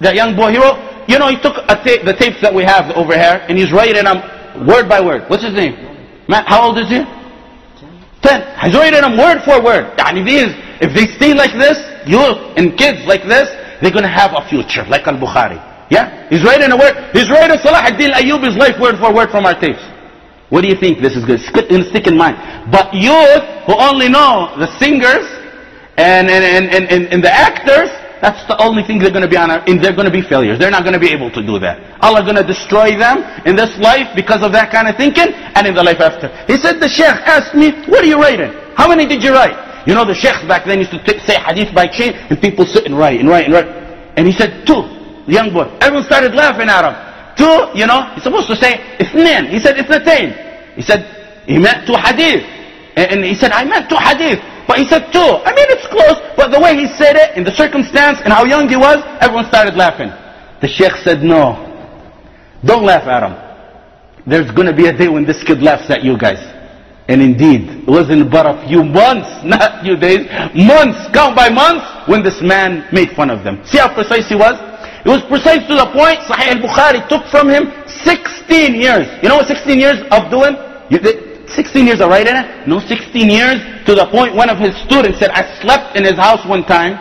That young boy, he wrote, you know, he took the tapes that we have over here, and he's writing them word by word. What's his name? Matt, how old is he? Ten. He's writing them word for word. And these, if they stay like this, youth and kids like this, they're going to have a future, like Al-Bukhari. Yeah? He's writing a word, he's writing Salah ad-Din Ayyubi's life word for word from our tapes. What do you think this is good? Stick in, stick in mind. But youth who only know the singers and, and, and, and, and the actors, that's the only thing they're going to be on, and they're going to be failures. They're not going to be able to do that. Allah going to destroy them in this life because of that kind of thinking, and in the life after. He said, the sheikh asked me, what are you writing? How many did you write? You know, the sheikhs back then used to say hadith by chain, and people sit and write and write and write. And he said, two. The young boy. Everyone started laughing at him. Two, you know, he's supposed to say, اثنين. He said, اثنتين. He said, he meant two hadith. And he said, I meant two hadith. But he said two. I mean, it's close, but the way he said it, in the circumstance, and how young he was, everyone started laughing. The sheikh said, no. Don't laugh at him. There's going to be a day when this kid laughs at you guys. And indeed, it wasn't but a few months, not few days, months, count by months, when this man made fun of them. See how precise he was? It was precise to the point, Sahih al-Bukhari took from him 16 years. You know what 16 years of doing? You, 16 years of writing it? No, 16 years to the point one of his students said, I slept in his house one time.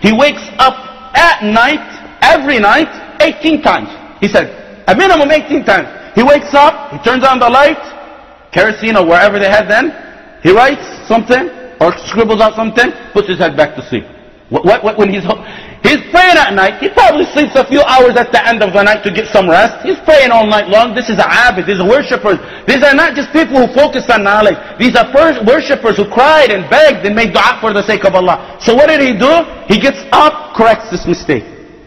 He wakes up at night, every night, 18 times. He said, a minimum 18 times. He wakes up, he turns on the light, kerosene or wherever they had then. He writes something or scribbles out something, puts his head back to sleep. What, what, what, when he's, he's praying at night, he probably sleeps a few hours at the end of the night to get some rest. He's praying all night long. This is a abid. These are worshippers. These are not just people who focus on knowledge. These are first worshippers who cried and begged and made dua for the sake of Allah. So what did he do? He gets up, corrects this mistake.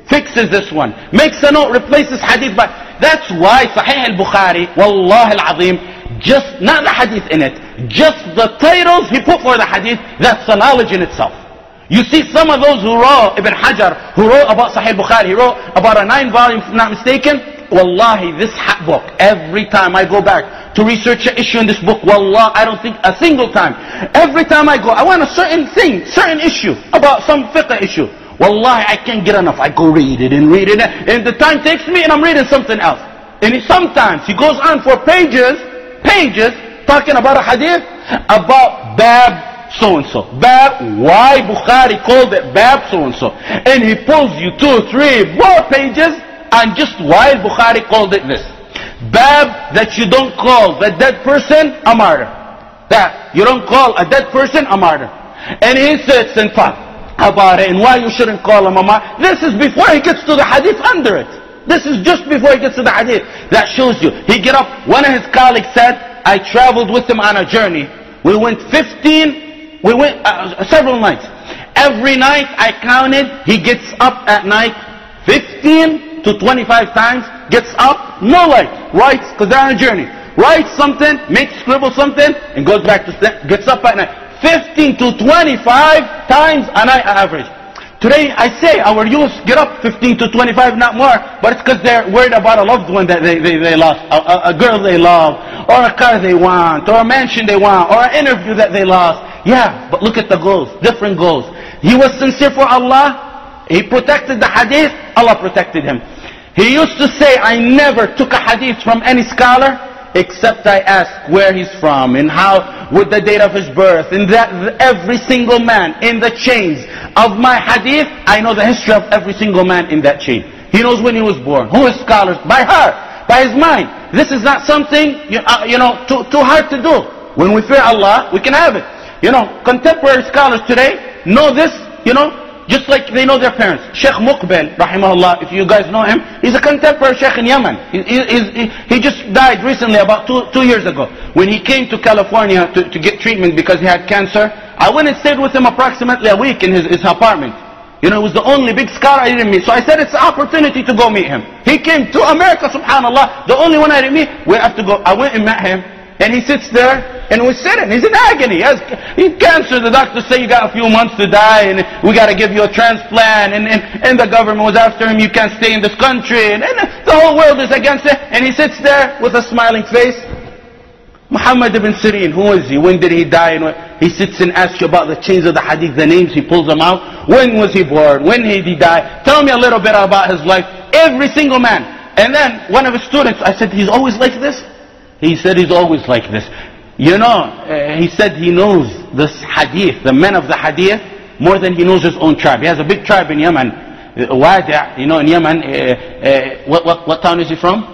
Fixes this one. Makes a note, replaces hadith by... That's why Sahih al-Bukhari, Wallah al-Azim, just, not the hadith in it, just the titles he put for the hadith, that's the knowledge in itself. You see some of those who wrote, Ibn Hajar, who wrote about Sahih Bukhari, he wrote about a nine volume, if not mistaken. Wallahi, this book, every time I go back to research an issue in this book, wallah, I don't think a single time. Every time I go, I want a certain thing, certain issue, about some fiqh issue. Wallahi, I can't get enough. I go read it and read it, and the time takes me and I'm reading something else. And he, sometimes he goes on for pages, pages, talking about a hadith, about bab so and so. Bab, why Bukhari called it Bab so and so. And he pulls you two, three, more pages and just why Bukhari called it this. Bab that you don't call the dead person a martyr. That you don't call a dead person a martyr. And he sits and talks about it and why you shouldn't call him a martyr. This is before he gets to the hadith under it. This is just before he gets to the hadith. That shows you. He get up, one of his colleagues said, I traveled with him on a journey. We went 15, we went uh, several nights. Every night I counted, he gets up at night 15 to 25 times, gets up, no light, writes, because they're on a journey. Writes something, makes, scribble something, and goes back to sleep, gets up at night. 15 to 25 times a night average. Today, I say, our youth get up 15 to 25, not more, but it's because they're worried about a loved one that they, they, they lost, a, a, a, girl they love, or a car they want, or a mansion they want, or an interview that they lost. Yeah, but look at the goals, different goals. He was sincere for Allah, he protected the hadith, Allah protected him. He used to say, I never took a hadith from any scholar, except I ask where he's from and how, with the date of his birth, and that every single man in the chains of my hadith, I know the history of every single man in that chain. He knows when he was born, who is scholars, by heart, by his mind. This is not something, you, uh, you know, too, too hard to do. When we fear Allah, we can have it. You know, contemporary scholars today know this, you know, just like they know their parents. Sheikh Muqbil, rahimahullah, if you guys know him, he's a contemporary Sheikh in Yemen. He, he, he, just died recently, about two, two years ago. When he came to California to, to get treatment because he had cancer, I went and stayed with him approximately a week in his, his apartment. You know, he was the only big scholar I didn't meet. So I said it's an opportunity to go meet him. He came to America, subhanAllah. The only one I didn't meet, we have to go. I went and met him. And he sits there and we're sitting. He's in agony. He has he cancer. The doctors say you got a few months to die and we got to give you a transplant. And, and, and the government was after him. You can't stay in this country. And, and the whole world is against it. And he sits there with a smiling face. Muhammad ibn Sirin, who is he? When did he die? And he sits and asks you about the chains of the hadith, the names, he pulls them out. When was he born? When did he die? Tell me a little bit about his life. Every single man. And then one of his students, I said, he's always like this? He said he's always like this. You know, uh, he said he knows this hadith, the men of the hadith, more than he knows his own tribe. He has a big tribe in Yemen. Uh, Wadi', you know, in Yemen, uh, uh, what, what, what town is he from?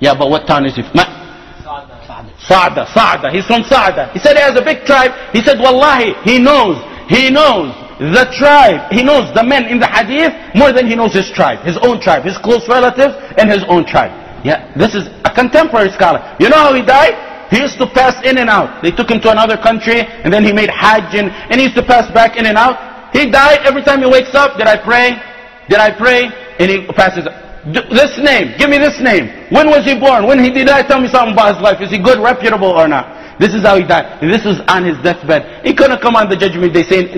Yeah, but what town is he from? Sa'da, Sa'da. He's from Sa'da. He said he has a big tribe. He said, Wallahi, he knows, he knows the tribe. He knows the men in the hadith more than he knows his tribe, his own tribe, his close relatives and his own tribe. Yeah, this is contemporary scholar. You know how he died? He used to pass in and out. They took him to another country and then he made hajj and, and he used to pass back in and out. He died every time he wakes up. Did I pray? Did I pray? And he passes. This name, give me this name. When was he born? When he did die, tell me something about his life. Is he good, reputable or not? This is how he died. And this is on his deathbed. He couldn't come on the judgment day saying,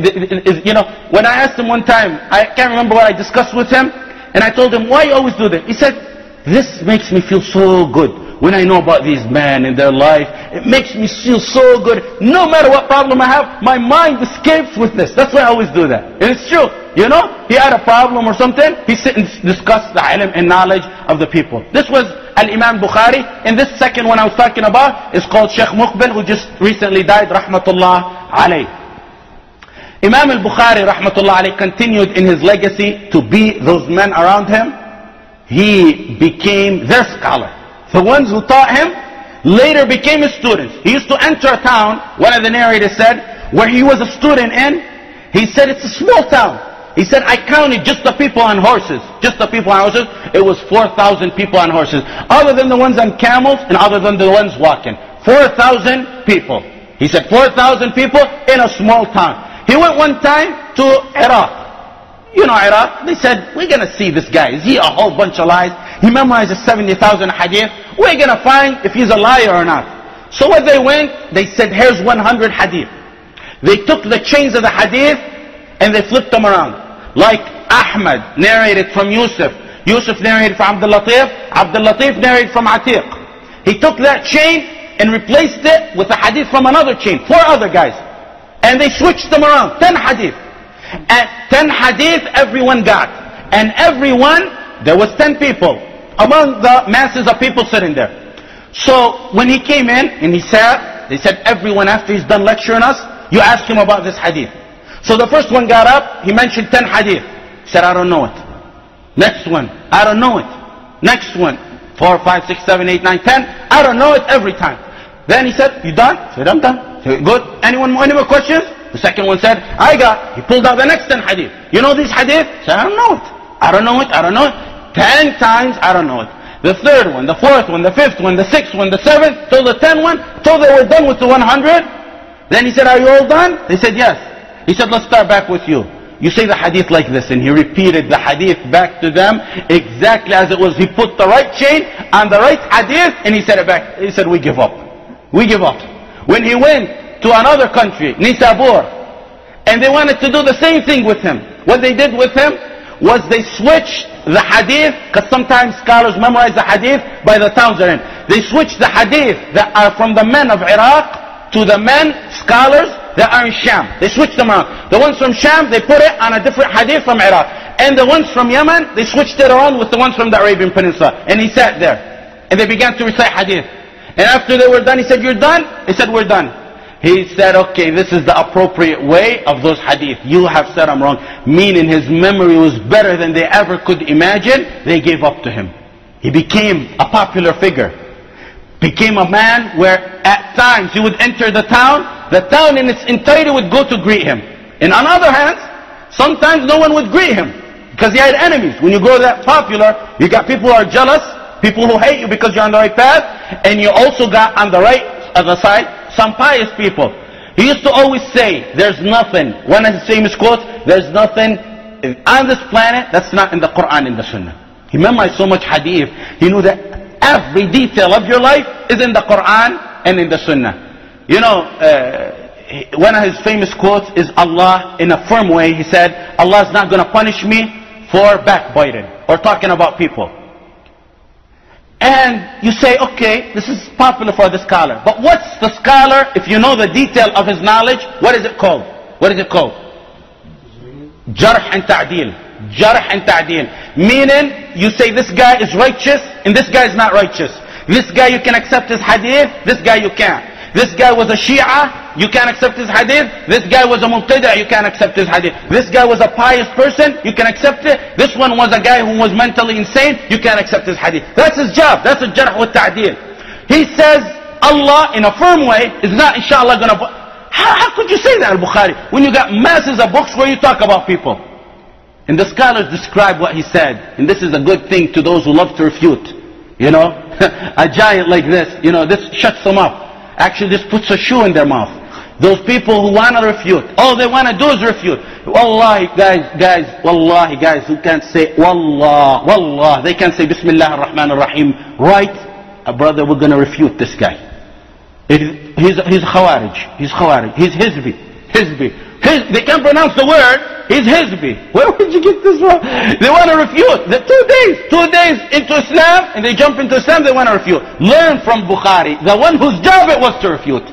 you know, when I asked him one time, I can't remember what I discussed with him, and I told him, why you always do that? He said, this makes me feel so good when I know about these men and their life. It makes me feel so good. No matter what problem I have, my mind escapes with this. That's why I always do that. And it's true. You know, he had a problem or something, he sit and discuss the ilm and knowledge of the people. This was Al-Imam Bukhari. And this second one I was talking about is called Sheikh Muqbil, who just recently died, rahmatullah alayh. Imam al-Bukhari, rahmatullah alayh, continued in his legacy to be those men around him he became their scholar. The ones who taught him later became his students. He used to enter a town, one of the narrators said, where he was a student in. He said, it's a small town. He said, I counted just the people on horses. Just the people on horses. It was 4,000 people on horses. Other than the ones on camels and other than the ones walking. 4,000 people. He said, 4,000 people in a small town. He went one time to Iraq. You know Iraq, they said, we're going to see this guy. Is he a whole bunch of lies? He memorizes 70,000 hadith. We're going to find if he's a liar or not. So when they went, they said, here's 100 hadith. They took the chains of the hadith and they flipped them around. Like Ahmad narrated from Yusuf. Yusuf narrated from Abdul Latif. Abdul Latif narrated from Atiq. He took that chain and replaced it with a hadith from another chain. Four other guys. And they switched them around. Ten hadith. And ten hadith everyone got. And everyone, there was ten people among the masses of people sitting there. So when he came in and he sat, they said everyone after he's done lecturing us, you ask him about this hadith. So the first one got up, he mentioned ten hadith. He said, I don't know it. Next one, I don't know it. Next one, four, five, six, seven, eight, nine, ten. I don't know it every time. Then he said, you done? Said, I'm done. Said, Good. Anyone, any more questions? The second one said, I got. He pulled out the next ten hadith. You know these hadith? He said, I don't know it. I don't know it. I don't know it. Ten times, I don't know it. The third one, the fourth one, the fifth one, the sixth one, the seventh, till the tenth one, till they were done with the 100. Then he said, are you all done? They said, yes. He said, let's start back with you. You say the hadith like this. And he repeated the hadith back to them exactly as it was. He put the right chain on the right hadith and he said it back. He said, we give up. We give up. When he went to another country, Nisabur, and they wanted to do the same thing with him. What they did with him was they switched the hadith, because sometimes scholars memorize the hadith by the towns they're in. They switched the hadith that are from the men of Iraq to the men, scholars, that are in Sham. They switched them around. The ones from Sham, they put it on a different hadith from Iraq. And the ones from Yemen, they switched it around with the ones from the Arabian Peninsula. And he sat there. And they began to recite hadith. And after they were done, he said, you're done? They said, we're done. He said, okay, this is the appropriate way of those hadith. You have said I'm wrong. Meaning his memory was better than they ever could imagine. They gave up to him. He became a popular figure. became a man where at times he would enter the town, the town in its entirety would go to greet him. And on other hands, sometimes no one would greet him because he had enemies. When you grow that popular, you got people who are jealous, people who hate you because you're on the right path, and you also got on the right other side some pious people. He used to always say, there's nothing, one of his famous quotes, there's nothing on this planet that's not in the Quran and the Sunnah. He memorized so much hadith, he knew that every detail of your life is in the Quran and in the Sunnah. You know, uh, one of his famous quotes is Allah, in a firm way, he said, Allah is not going to punish me for backbiting or talking about people. And you say, okay, this is popular for the scholar. But what's the scholar, if you know the detail of his knowledge, what is it called? What is it called? Jarh and ta'deel. Jarh and ta'dil. Meaning, you say this guy is righteous and this guy is not righteous. This guy you can accept his hadith, this guy you can't. This guy was a Shia, you can't accept his hadith. This guy was a Mubtida, you can't accept his hadith. This guy was a pious person, you can accept it. This one was a guy who was mentally insane, you can't accept his hadith. That's his job, that's a jarh wa ta'dil. He says, Allah in a firm way is not inshallah gonna... How, how could you say that al-Bukhari? When you got masses of books where you talk about people. And the scholars describe what he said. And this is a good thing to those who love to refute. You know, a giant like this, you know, this shuts them up actually this puts a shoe in their mouth. Those people who want to refute, all they want to do is refute. Wallahi, guys, guys, wallahi, guys who can't say wallah, wallah, they can't say Bismillah ar-Rahman ar-Rahim, right? Uh, brother, we're going to refute this guy. It he's, he's Khawarij, he's Khawarij, he's Hizbi, Hizbi. His, they can't pronounce the word, he's Hizbi. Where would you get this from? They want to refute. The two days, two days into Islam, and they jump into Islam, they want to refute. Learn from Bukhari, the one whose job it was to refute.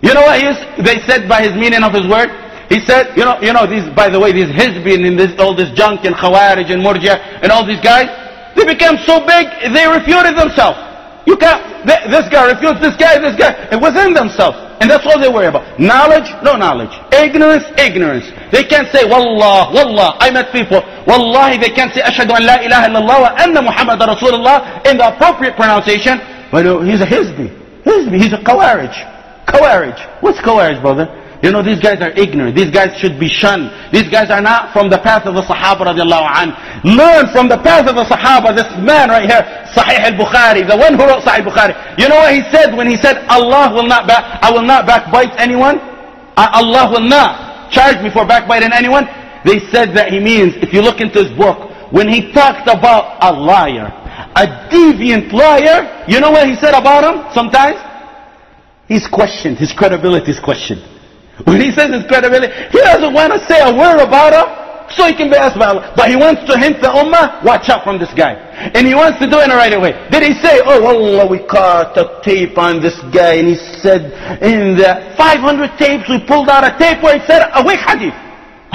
You know what he is, they said by his meaning of his word? He said, you know, you know, these, by the way, these Hizbi and this, all this junk and Khawarij and Murja and all these guys, they became so big, they refuted themselves. You can't, this guy refutes this guy, this guy, and within themselves. And that's all they worry about. Knowledge, no knowledge. Ignorance, ignorance. They can't say, Wallah, Wallah. I met people, Wallahi, they can't say, Ashadu an la ilaha illallah wa anna Muhammad Rasulullah in the appropriate pronunciation. But uh, he's a Hizbi. Hizbi, he's a Khawarij. Khawarij. What's Khawarij, brother? You know, these guys are ignorant. These guys should be shunned. These guys are not from the path of the Sahaba radiallahu an. Learn from the path of the Sahaba. This man right here, Sahih al-Bukhari, the one who wrote Sahih al-Bukhari. You know what he said when he said, Allah will not back, I will not backbite anyone? Allah will not charge me for backbiting anyone? They said that he means, if you look into his book, when he talked about a liar, a deviant liar, you know what he said about him sometimes? He's questioned, his credibility is questioned. When he says his credibility, he doesn't want to say a word about her so he can be asked about it. But he wants to hint the ummah, watch out from this guy. And he wants to do it in right way. Did he say, oh Allah, we caught a tape on this guy and he said in the 500 tapes we pulled out a tape where he said a weak hadith.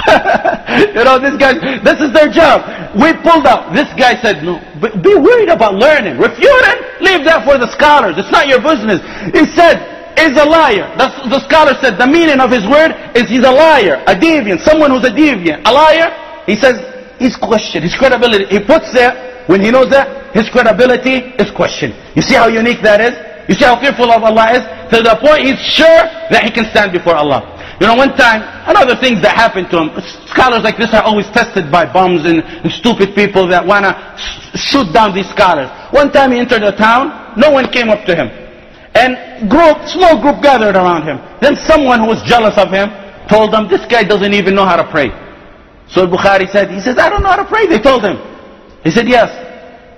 you know, this guy, this is their job. We pulled out. This guy said, no, be worried about learning. Refuting, leave that for the scholars. It's not your business. He said, is a liar. That's, the scholar said the meaning of his word is he's a liar, a deviant, someone who's a deviant. A liar, he says, he's questioned, his credibility. He puts there, when he knows that, his credibility is questioned. You see how unique that is? You see how fearful of Allah is? To the point he's sure that he can stand before Allah. You know, one time, and other things that happened to him, scholars like this are always tested by bums and, and stupid people that want to shoot down these scholars. One time he entered a town, no one came up to him. And group, small group gathered around him. Then someone who was jealous of him told them, this guy doesn't even know how to pray. So Bukhari said, he says, I don't know how to pray. They told him. He said, yes.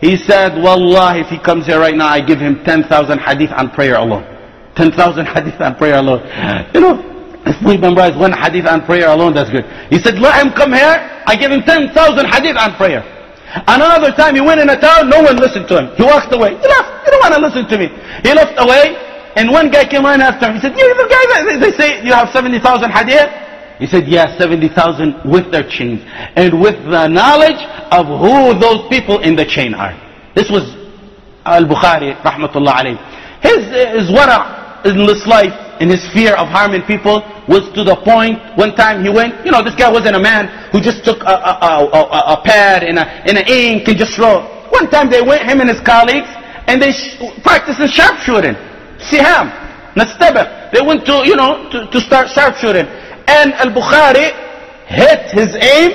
He said, Wallah, if he comes here right now, I give him 10,000 hadith on prayer alone. 10,000 hadith on prayer alone. You know, if we memorize one hadith on prayer alone, that's good. He said, let him come here, I give him 10,000 hadith on prayer. Another time he went in a town, no one listened to him. He walked away. He left. He don't want to listen to me. He left away, and one guy came right after him. He said, you're the guy they say you have 70,000 hadith? He said, yes, 70,000 with their chains. And with the knowledge of who those people in the chain are. This was Al-Bukhari, rahmatullah alayh. His, his wara in this life, in his fear of harming people, was to the point, one time he went, you know, this guy wasn't a man who just took a, a, a, a pad and, a, and an ink and just wrote. One time they went, him and his colleagues, and they sh- practicing sharpshooting. Siham, nastabah. They went to, you know, to, to start sharpshooting. And Al-Bukhari hit his aim,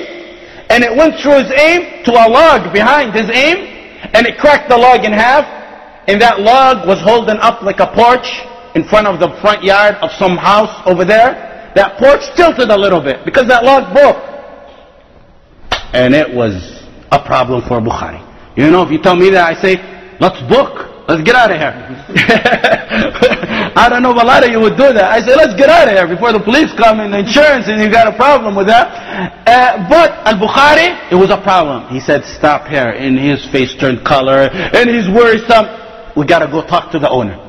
and it went through his aim to a log behind his aim, and it cracked the log in half, and that log was holding up like a porch in front of the front yard of some house over there. That porch tilted a little bit because that log broke. And it was a problem for Bukhari. You know, if you tell me that, I say, let's book. Let's get out of here. I don't know if a lot of you would do that. I say, let's get out of here before the police come and the insurance and you got a problem with that. Uh, but Al-Bukhari, it was a problem. He said, stop here. And his face turned color and he's worrisome. We got to go talk to the owner.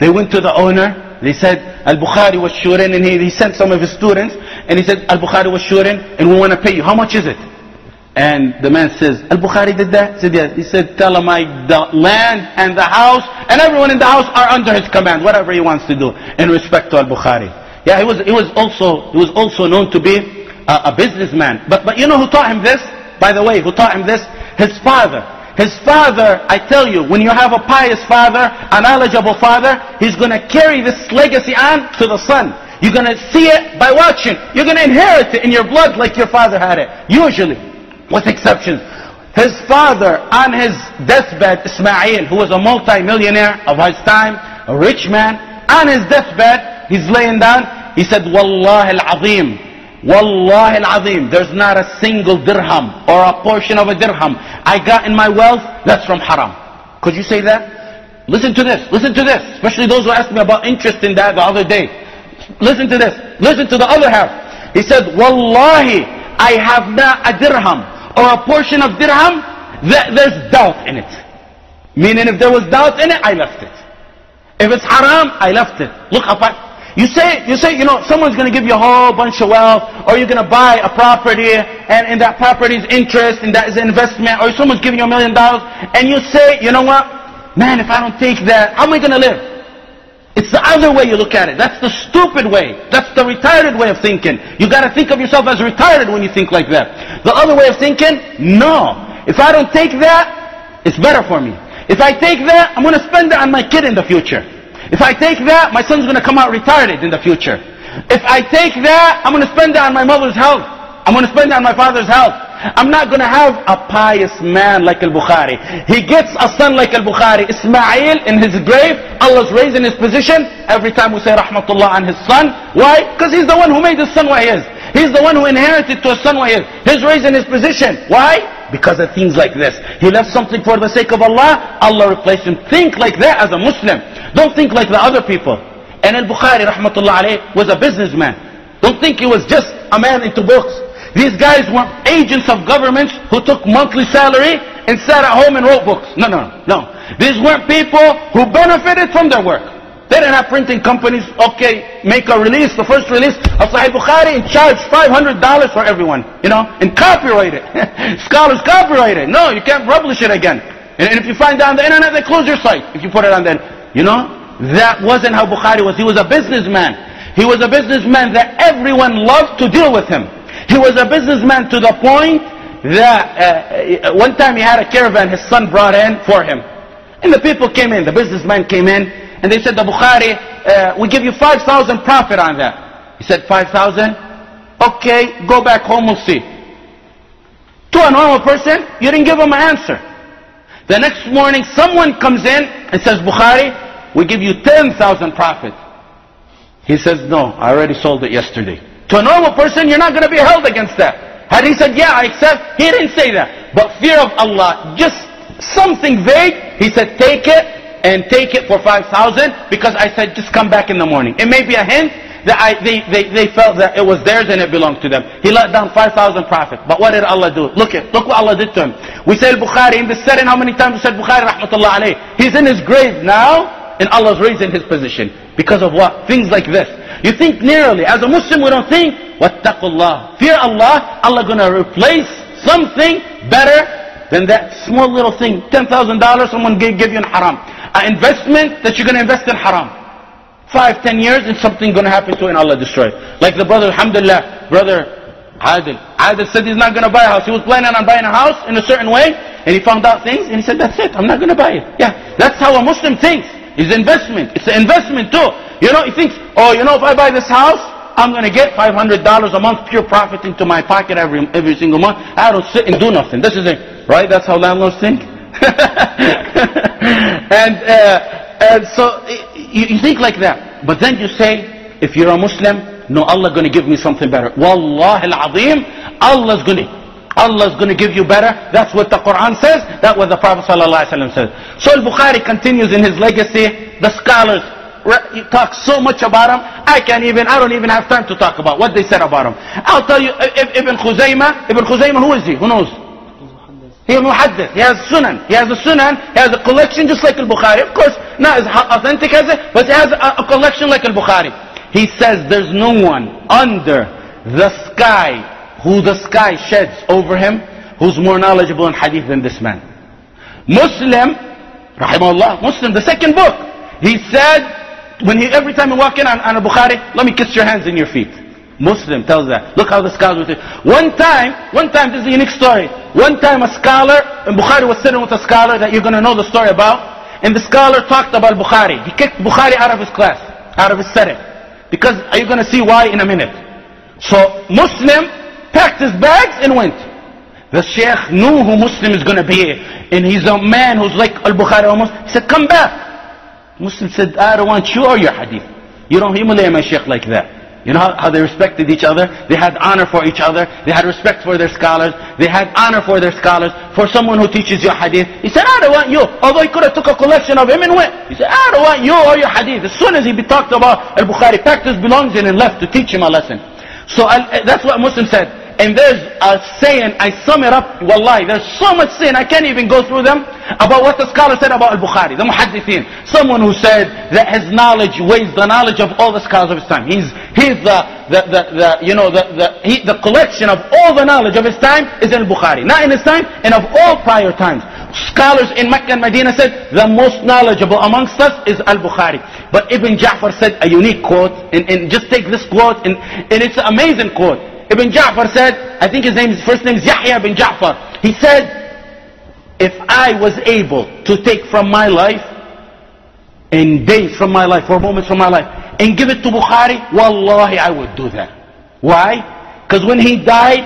They went to the owner. They said, Al-Bukhari was shooting and he, he sent some of his students and he said, Al-Bukhari was shooting and we want to pay you. How much is it? And the man says, Al-Bukhari did that? He said, yes. He said, tell him I, the land and the house and everyone in the house are under his command, whatever he wants to do in respect to Al-Bukhari. Yeah, he was, he was also, he was also known to be a, a businessman. But, but you know who taught him this? By the way, who taught him this? His father. His father, I tell you, when you have a pious father, a knowledgeable father, he's going to carry this legacy on to the son. You're going to see it by watching. You're going to inherit it in your blood like your father had it. Usually with exceptions. His father on his deathbed, Ismail, who was a multi-millionaire of his time, a rich man, on his deathbed, he's laying down, he said, Wallah al-Azim, Wallah al-Azim, there's not a single dirham or a portion of a dirham I got in my wealth that's from haram. Could you say that? Listen to this, listen to this, especially those who asked me about interest in that the other day. Listen to this, listen to the other half. He said, Wallahi, I have not a dirham or a portion of dirham, that there's doubt in it. Meaning if there was doubt in it, I left it. If it's haram, I left it. Look up you say, you say, you know, someone's going to give you a whole bunch of wealth, or you're going to buy a property, and in that property's interest, and that is an investment, or someone's giving you a million dollars, and you say, you know what, man, if I don't take that, how am I going to live? It's the other way you look at it. That's the stupid way. That's the retarded way of thinking. You got to think of yourself as retarded when you think like that. The other way of thinking, no. If I don't take that, it's better for me. If I take that, I'm going to spend it on my kid in the future. If I take that, my son's going to come out retarded in the future. If I take that, I'm going to spend it on my mother's health. I'm going to spend it on my father's health. I'm not going to have a pious man like Al-Bukhari. He gets a son like Al-Bukhari. Ismail in his grave, Allah's raising his position. Every time we say rahmatullah on his son. Why? Because he's the one who made his son what he is. He's the one who inherited to his son what he is. He's raising his position. Why? Because of things like this. He left something for the sake of Allah. Allah replaced him. Think like that as a Muslim. Don't think like the other people. And Al-Bukhari rahmatullah alayh was a businessman. Don't think he was just a man into books. These guys were agents of governments who took monthly salary and sat at home and wrote books. No, no, no. These weren't people who benefited from their work. They didn't have printing companies, okay, make a release, the first release of Sahih Bukhari and charge $500 for everyone, you know, and copyright it. Scholars copyright it. No, you can't publish it again. And if you find it on the internet, they close your site if you put it on the You know, that wasn't how Bukhari was. He was a businessman. He was a businessman that everyone loved to deal with him. He was a businessman to the point that uh, one time he had a caravan his son brought in for him. And the people came in, the businessman came in, and they said, the Bukhari, uh, we give you 5,000 profit on that. He said, 5,000? Okay, go back home, we'll see. To a normal person, you didn't give him an answer. The next morning, someone comes in and says, Bukhari, we give you 10,000 profit. He says, no, I already sold it yesterday. To a normal person, you're not going to be held against that. Had he said, yeah, I accept, he didn't say that. But fear of Allah, just something vague, he said, take it and take it for 5,000 because I said, just come back in the morning. It may be a hint I, they, they, they felt that it was theirs and it belonged to them. He let down 5,000 profits. But what did Allah do? Look at, look what Allah did to him. We say Bukhari in the setting, how many times we said Bukhari rahmatullah alayh? He's in his grave now and Allah's raising his position. Because of what? Things like this. You think nearly. As a Muslim, we don't think, wattaqullah. Fear Allah. Allah gonna replace something better than that small little thing. $10,000 someone gave, give you in haram. An investment that you're gonna invest in haram. Five, ten years and something gonna happen to it and Allah destroy it. Like the brother, alhamdulillah, brother Adil. Adil said he's not gonna buy a house. He was planning on buying a house in a certain way. and he found out things, and he said, that's it, I'm not going to buy it. Yeah, that's how a Muslim thinks. It's investment. It's an investment too. You know, he thinks, oh, you know, if I buy this house, I'm going to get $500 a month pure profit into my pocket every, every single month. I don't sit and do nothing. This is it. Right? That's how landlords think. and, uh, and so you, you think like that. But then you say, if you're a Muslim, no, Allah going to give me something better. Wallah al-azim, Allah's going to Allah's going to give you better. That's what the Quran says. That's what the Prophet ﷺ says. So Al-Bukhari continues in his legacy. The scholars talk so much about him. I can't even, I don't even have time to talk about what they said about him. I'll tell you, Ibn Khuzaymah, Ibn Khuzaymah, who is he? Who knows? He is muhaddith. He has sunan. He has a sunan. He has a collection just like al-Bukhari. Of course, not as authentic as it, but he has a, a collection like al-Bukhari. He says there's no one under the sky who the sky sheds over him who's more knowledgeable in hadith than this man. Muslim, rahimahullah, Muslim, the second book, he said when he, every time he walk in on, on a Bukhari, let me kiss your hands and your feet. Muslim tells that. Look how the scholars say. One time, one time, this is a unique story. One time a scholar, and Bukhari was sitting with a scholar that you're going to know the story about, and the scholar talked about Bukhari. He kicked Bukhari out of his class, out of his setting. Because, are you going to see why in a minute? So, Muslim packed his bags and went. The Sheikh knew who Muslim is going to be, and he's a man who's like Al-Bukhari almost. He said, come back. Muslim said, I don't want you or your hadith. You don't humiliate my sheikh like that. You know how, they respected each other? They had honor for each other. They had respect for their scholars. They had honor for their scholars. For someone who teaches you hadith. He said, I don't want you. Although he could have took a collection of him and went. He said, I don't want you or your hadith. As soon as he be talked about al-Bukhari, packed his belongings and left to teach him a lesson. So eh, that's what Muslim said. And there's a saying, I sum it up, wallahi, there's so much saying, I can't even go through them, about what the scholar said about Al-Bukhari, the muhaddithin. Someone who said that his knowledge weighs the knowledge of all the scholars of his time. He's, he's the, the, the, the you know, the, the, he, the collection of all the knowledge of his time is in Al-Bukhari. Not in his time, and of all prior times. Scholars in Mecca and Medina said, the most knowledgeable amongst us is Al-Bukhari. But Ibn Ja'far said a unique quote, and, and just take this quote, and, and it's an amazing quote. Ibn Ja'far said, I think his name, first name is Yahya ibn Ja'far. He said, if I was able to take from my life, in days from my life, or moments from my life, and give it to Bukhari, wallahi I would do that. Why? Because when he died,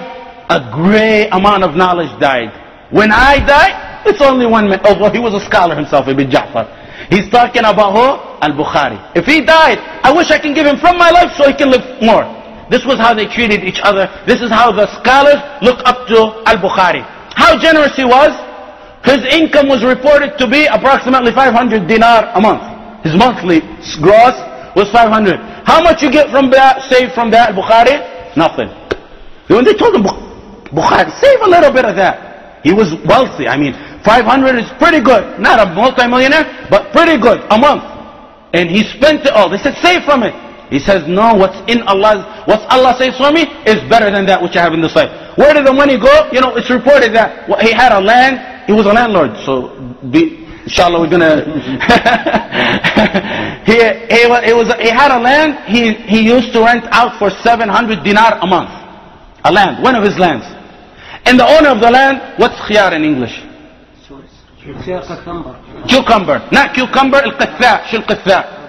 a great amount of knowledge died. When I died, it's only one man, although he was a scholar himself, Ibn Ja'far. He's talking about who? Al-Bukhari. If he died, I wish I can give him from my life so he can live more. This was how they treated each other. This is how the scholars look up to Al-Bukhari. How generous he was. His income was reported to be approximately 500 dinar a month. His monthly gross was 500. How much you get from that, save from that Al-Bukhari? Nothing. When they told him, Bukhari, save a little bit of that. He was wealthy. I mean, 500 is pretty good. Not a multimillionaire, but pretty good a month. And he spent it all. They said, save from it. He says, no, what's in Allah, what Allah says for me is better than that which I have in this life. Where did the money go? You know, it's reported that he had a land, he was a landlord, so be, inshallah we're gonna, he, he, he, was, he had a land, he, he used to rent out for 700 dinar a month. A land, one of his lands. And the owner of the land, what's khiyar in English? Cucumber. Cucumber, Not cucumber, al-qatha, shil qatha.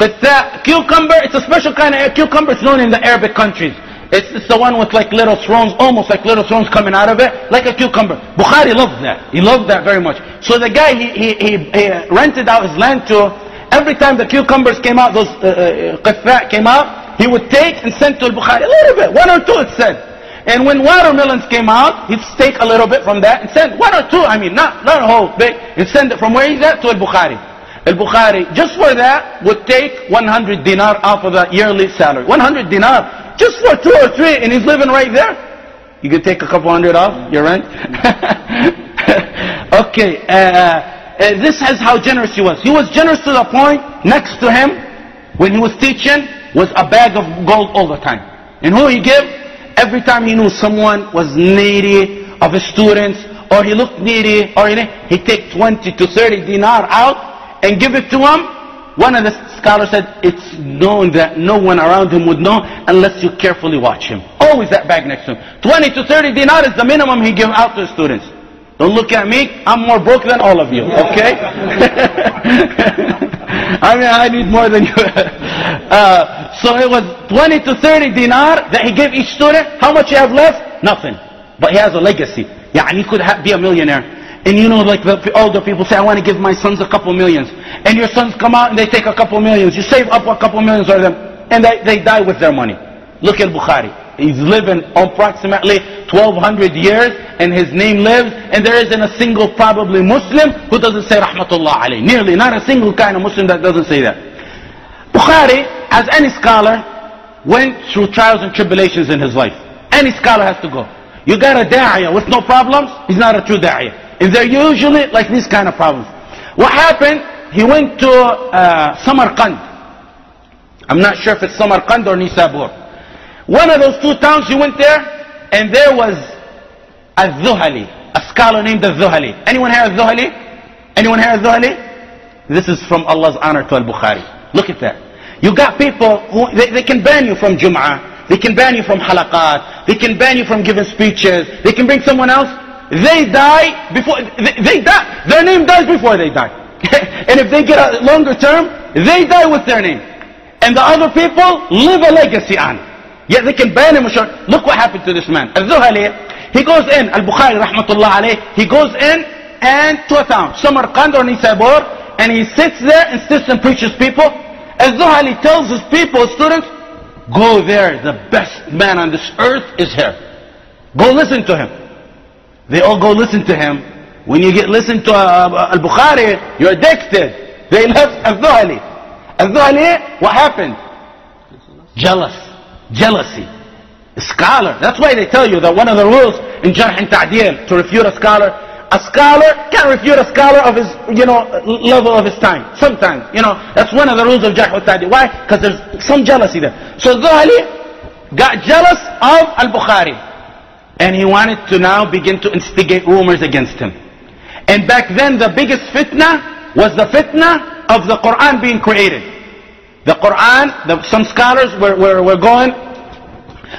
But that cucumber, it's a special kind of cucumber. It's known in the Arabic countries. It's, it's the one with like little thrones, almost like little thrones coming out of it, like a cucumber. Bukhari loved that. He loved that very much. So the guy, he, he, he, he rented out his land to, every time the cucumbers came out, those uh, uh, came out, he would take and send to Bukhari a little bit, one or two it said. And when watermelons came out, he'd take a little bit from that and send one or two, I mean, not, not a whole big, and send it from where he's at to Al-Bukhari. Al-Bukhari, just for that, would take 100 dinar off of the yearly salary. 100 dinar, just for two or three, and he's living right there. You could take a couple hundred off your rent. okay, uh, uh, this is how generous he was. He was generous to the point, next to him, when he was teaching, was a bag of gold all the time. And who he give? Every time he knew someone was needy of his students, or he looked needy, or he, he take 20 to 30 dinar out, and give it to him, one of the scholars said, it's known that no one around him would know unless you carefully watch him. Always that bag next to him. 20 to 30 dinar is the minimum he gives out to his students. Don't look at me. I'm more broke than all of you, okay? I mean, I need more than you. Uh, so it was 20 to 30 dinar that he gave each student. How much you have left? Nothing. But he has a legacy. Yeah, and he could be a millionaire. And you know, like the older people say, I want to give my sons a couple millions. And your sons come out and they take a couple millions. You save up a couple millions for them. And they, they die with their money. Look at Bukhari. He's living approximately 1200 years and his name lives and there isn't a single probably Muslim who doesn't say Rahmatullah alayh. Nearly not a single kind of Muslim that doesn't say that. Bukhari, as any scholar, went through trials and tribulations in his life. Any scholar has to go. You got a da'iyah with no problems, he's not a true da'iyah. And they're usually like this kind of problems. What happened? He went to uh, Samarkand. I'm not sure if it's Samarkand or Nisabur. One of those two towns he went there, and there was a Zuhali, a scholar named a Zuhali. Anyone here a Zuhali? Anyone here a Zuhali? This is from Allah's honor to Al-Bukhari. Look at that. You got people who, they, they can ban you from Jum'ah, they can ban you from halaqat, they can ban you from giving speeches, they can bring someone else. They die before, they, they die. Their name dies before they die. and if they get a longer term, they die with their name. And the other people live a legacy on. Yet they can ban him. Look what happened to this man. Al-Zuhali, he goes in, Al-Bukhari rahmatullah alayh, he goes in and to a town, Samarkand or Nisabur, and he sits there and sits and preaches people. Al-Zuhali tells his people, students, go there, the best man on this earth is here. Go listen to him. They all go listen to him. When you get listen to uh, Al-Bukhari, you're addicted. They left Al-Zuhali. Al-Zuhali, what happened? Jealous. Jealousy. A scholar. That's why they tell you that one of the rules in Jarh and Ta'dil to refute a scholar, a scholar can't refute a scholar of his, you know, level of his time. Sometimes, you know, that's one of the rules of Jarh and Ta'dil. Why? Because there's some jealousy there. So Zuhali got jealous of Al-Bukhari. And he wanted to now begin to instigate rumors against him. And back then the biggest fitna was the fitna of the Quran being created. The Quran, the, some scholars were, were, were going,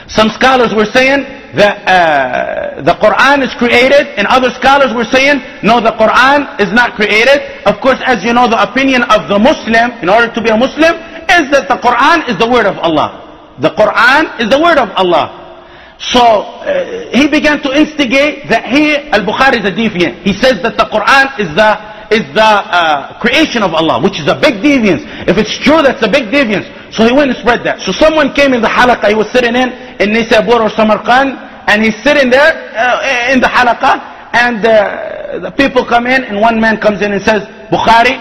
some scholars were saying that uh, the Quran is created, and other scholars were saying, no, the Quran is not created. Of course, as you know, the opinion of the Muslim, in order to be a Muslim, is that the Quran is the word of Allah. The Quran is the word of Allah. So uh, he began to instigate that he, Al-Bukhari is a deviant. He says that the Quran is the is the uh, creation of Allah, which is a big deviance. If it's true, that's a big deviance. So he went and spread that. So someone came in the halaqah, he was sitting in, in Nisabur or Samarkand, and he's sitting there uh, in the halaqah, and uh, the people come in, and one man comes in and says, Bukhari,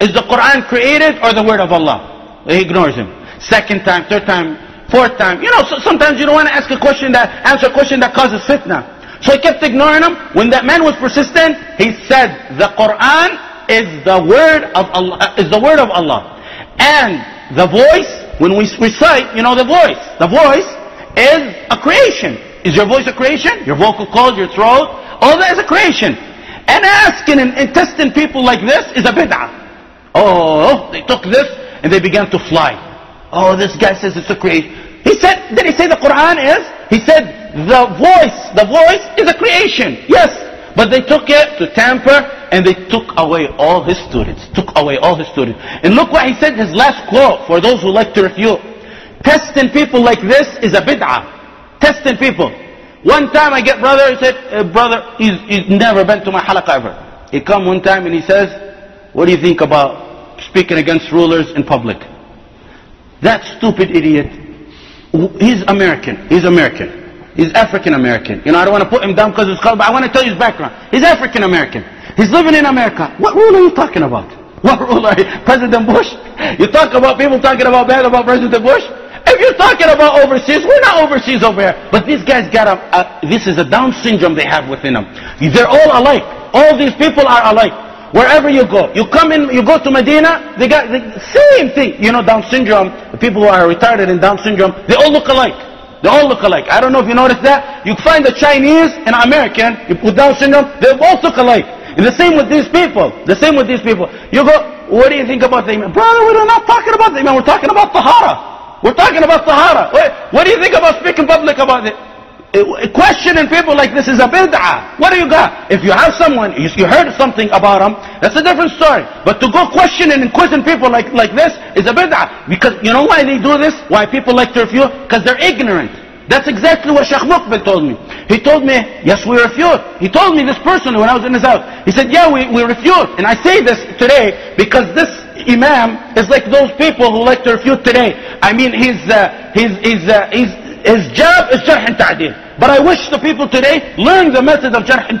is the Quran created or the word of Allah? He ignores him. Second time, third time, fourth time. You know, so sometimes you don't want to ask a question that, answer a question that causes fitna. So he kept ignoring him. When that man was persistent, he said, the Quran is the word of Allah, uh, is the word of Allah. And the voice, when we recite, you know the voice. The voice is a creation. Is your voice a creation? Your vocal cords, your throat, all that is a creation. And asking and, and testing people like this is a bid'ah. Oh, they took this and they began to fly. Oh, this guy says it's a creation. He said, did he say the Quran is? He said, the voice, the voice is a creation. Yes. But they took it to tamper and they took away all his students. Took away all his students. And look what he said, his last quote for those who like to refute. Testing people like this is a bid'ah. Testing people. One time I get brother, he said, uh, brother, he's, he's never been to my halaqah ever. He come one time and he says, what do you think about speaking against rulers in public? That stupid idiot, he's American. He's American. He's African American. You know, I don't want to put him down because he's color, but I want to tell you his background. He's African American. He's living in America. What rule are you talking about? What rule are you? President Bush? You talk about people talking about bad about President Bush? If you're talking about overseas, we're not overseas over here. But these guys got a, a this is a Down syndrome they have within them. They're all alike. All these people are alike. Wherever you go, you come in, you go to Medina, they got the same thing. You know, Down syndrome, the people who are retarded in Down syndrome, they all look alike. They all look alike. I don't know if you noticed that. You find a Chinese and American, you put Down syndrome, they both look alike. And the same with these people. The same with these people. You go, what do you think about the Imam? Brother, we're not talking about the Imam. We're talking about Tahara. We're talking about Tahara. What, what do you think about speaking public about it? Uh, questioning people like this is a bid'ah. What do you got? If you have someone, you, you heard something about them, that's a different story. But to go questioning and quizzing people like, like this is a bid'ah. Because you know why they do this? Why people like to refute? Because they're ignorant. That's exactly what Sheikh Muqbil told me. He told me, yes, we refute. He told me this person when I was in his house. He said, yeah, we, we refute. And I say this today because this imam is like those people who like to refute today. I mean, his, uh, his, his, uh, his, his job is jarh and. But I wish the people today learn the method of jarh and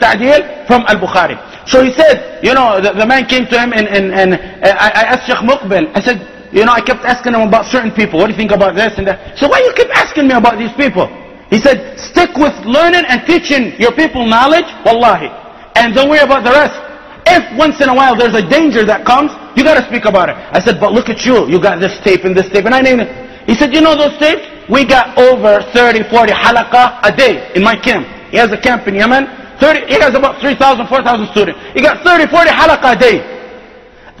from Al-Bukhari. So he said, you know, the, the man came to him and, and, and uh, I, I asked Sheikh Muqbil, I said, you know, I kept asking him about certain people. What do you think about this and that? So why you keep asking me about these people? He said, stick with learning and teaching your people knowledge, wallahi. And don't worry about the rest. If once in a while there's a danger that comes, you gotta speak about it. I said, but look at you. You got this tape and this tape. And I named it. He said, you know those tapes? We got over 30, 40 halaqah a day in my camp. He has a camp in Yemen. 30, he has about 3,000, 4,000 students. He got 30, 40 halaqah a day.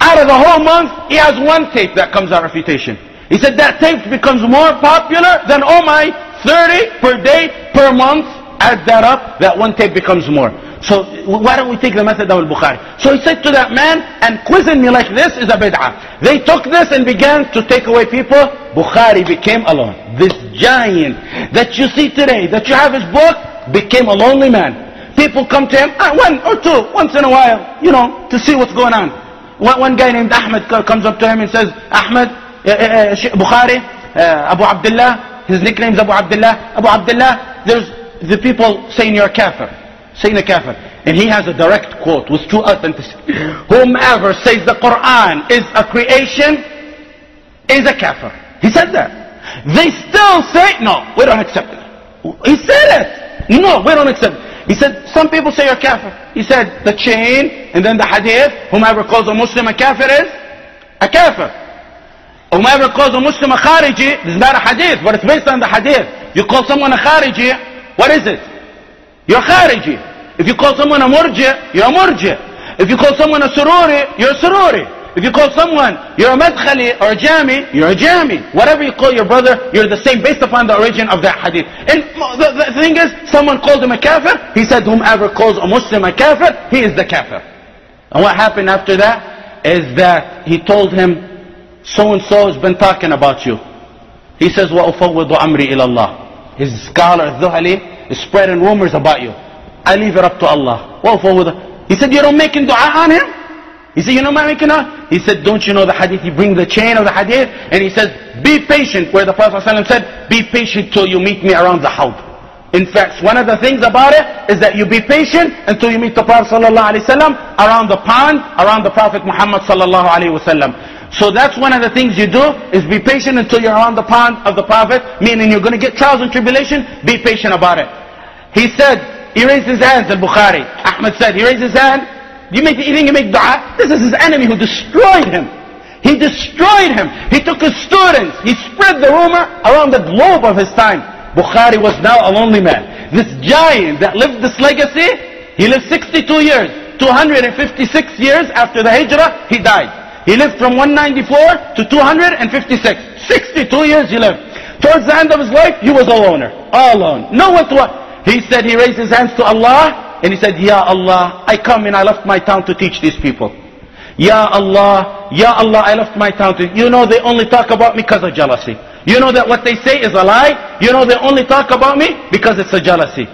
Out of the whole month, he has one tape that comes out refutation. He said that tape becomes more popular than all my 30 per day, per month. Add that up, that one tape becomes more. So why don't we take the method of Al-Bukhari? So he said to that man, and quizzing me like this is a bid'ah. They took this and began to take away people. Bukhari became alone. This giant that you see today, that you have his book, became a lonely man. People come to him, ah, one or two, once in a while, you know, to see what's going on. One, guy named Ahmed comes up to him and says, Ahmed, uh, uh, Bukhari, uh, Abu Abdullah, his nickname is Abu Abdullah. Abu Abdullah, there's the people saying you're a kafir, saying a kafir. And he has a direct quote with true authenticity. Whomever says the Quran is a creation is a kafir. He said that. They still say, no, we don't accept it. He said it. No, we don't accept it. He said, some people say you're kafir. He said, the chain, and then the hadith, whomever calls a Muslim a kafir is a kafir. Whomever calls a Muslim a khariji, this is not a hadith, but it's based on the hadith. You call someone a khariji, what is it? You're khariji. If you call someone a murji, you're a murji. If you call someone a sururi, you're a sururi. If you call someone, you're a madkhali or a jami, you're a jami. Whatever you call your brother, you're the same based upon the origin of that hadith. And the, the thing is, someone called him a kafir, he said whomever calls a Muslim a kafir, he is the kafir. And what happened after that is that he told him, so and so has been talking about you. He says, وَأُفَوِّضُ أَمْرِي إِلَى اللَّهِ his scholar Dhuhli is spreading rumors about you. I leave it up to Allah. For He said, you don't make dua on him? He said, you know my making dua? He said, don't you know the hadith? He brings the chain of the hadith and he says, be patient, where the Prophet ﷺ said, be patient till you meet me around the house. In fact, one of the things about it is that you be patient until you meet the Prophet ﷺ around the pond, around the Prophet Muhammad ﷺ. So that's one of the things you do, is be patient until you're on the pond of the Prophet, meaning you're going to get trials and tribulation, be patient about it. He said, he raised his hands, al-Bukhari. Ahmed said, he raised his hand, you make, you think he make dua? This is his enemy who destroyed him. He destroyed him. He took his students. He spread the rumor around the globe of his time. Bukhari was now a lonely man. This giant that lived this legacy, he lived 62 years. 256 years after the hijrah, he died. He lived from 194 to 256. 62 years he lived. Towards the end of his life, he was a loner. All alone. No one to... He said he raised his hands to Allah, and he said, Ya Allah, I come and I left my town to teach these people. Ya Allah, Ya Allah, I left my town to... You know they only talk about me because of jealousy. You know that what they say is a lie. You know they only talk about me because it's a jealousy.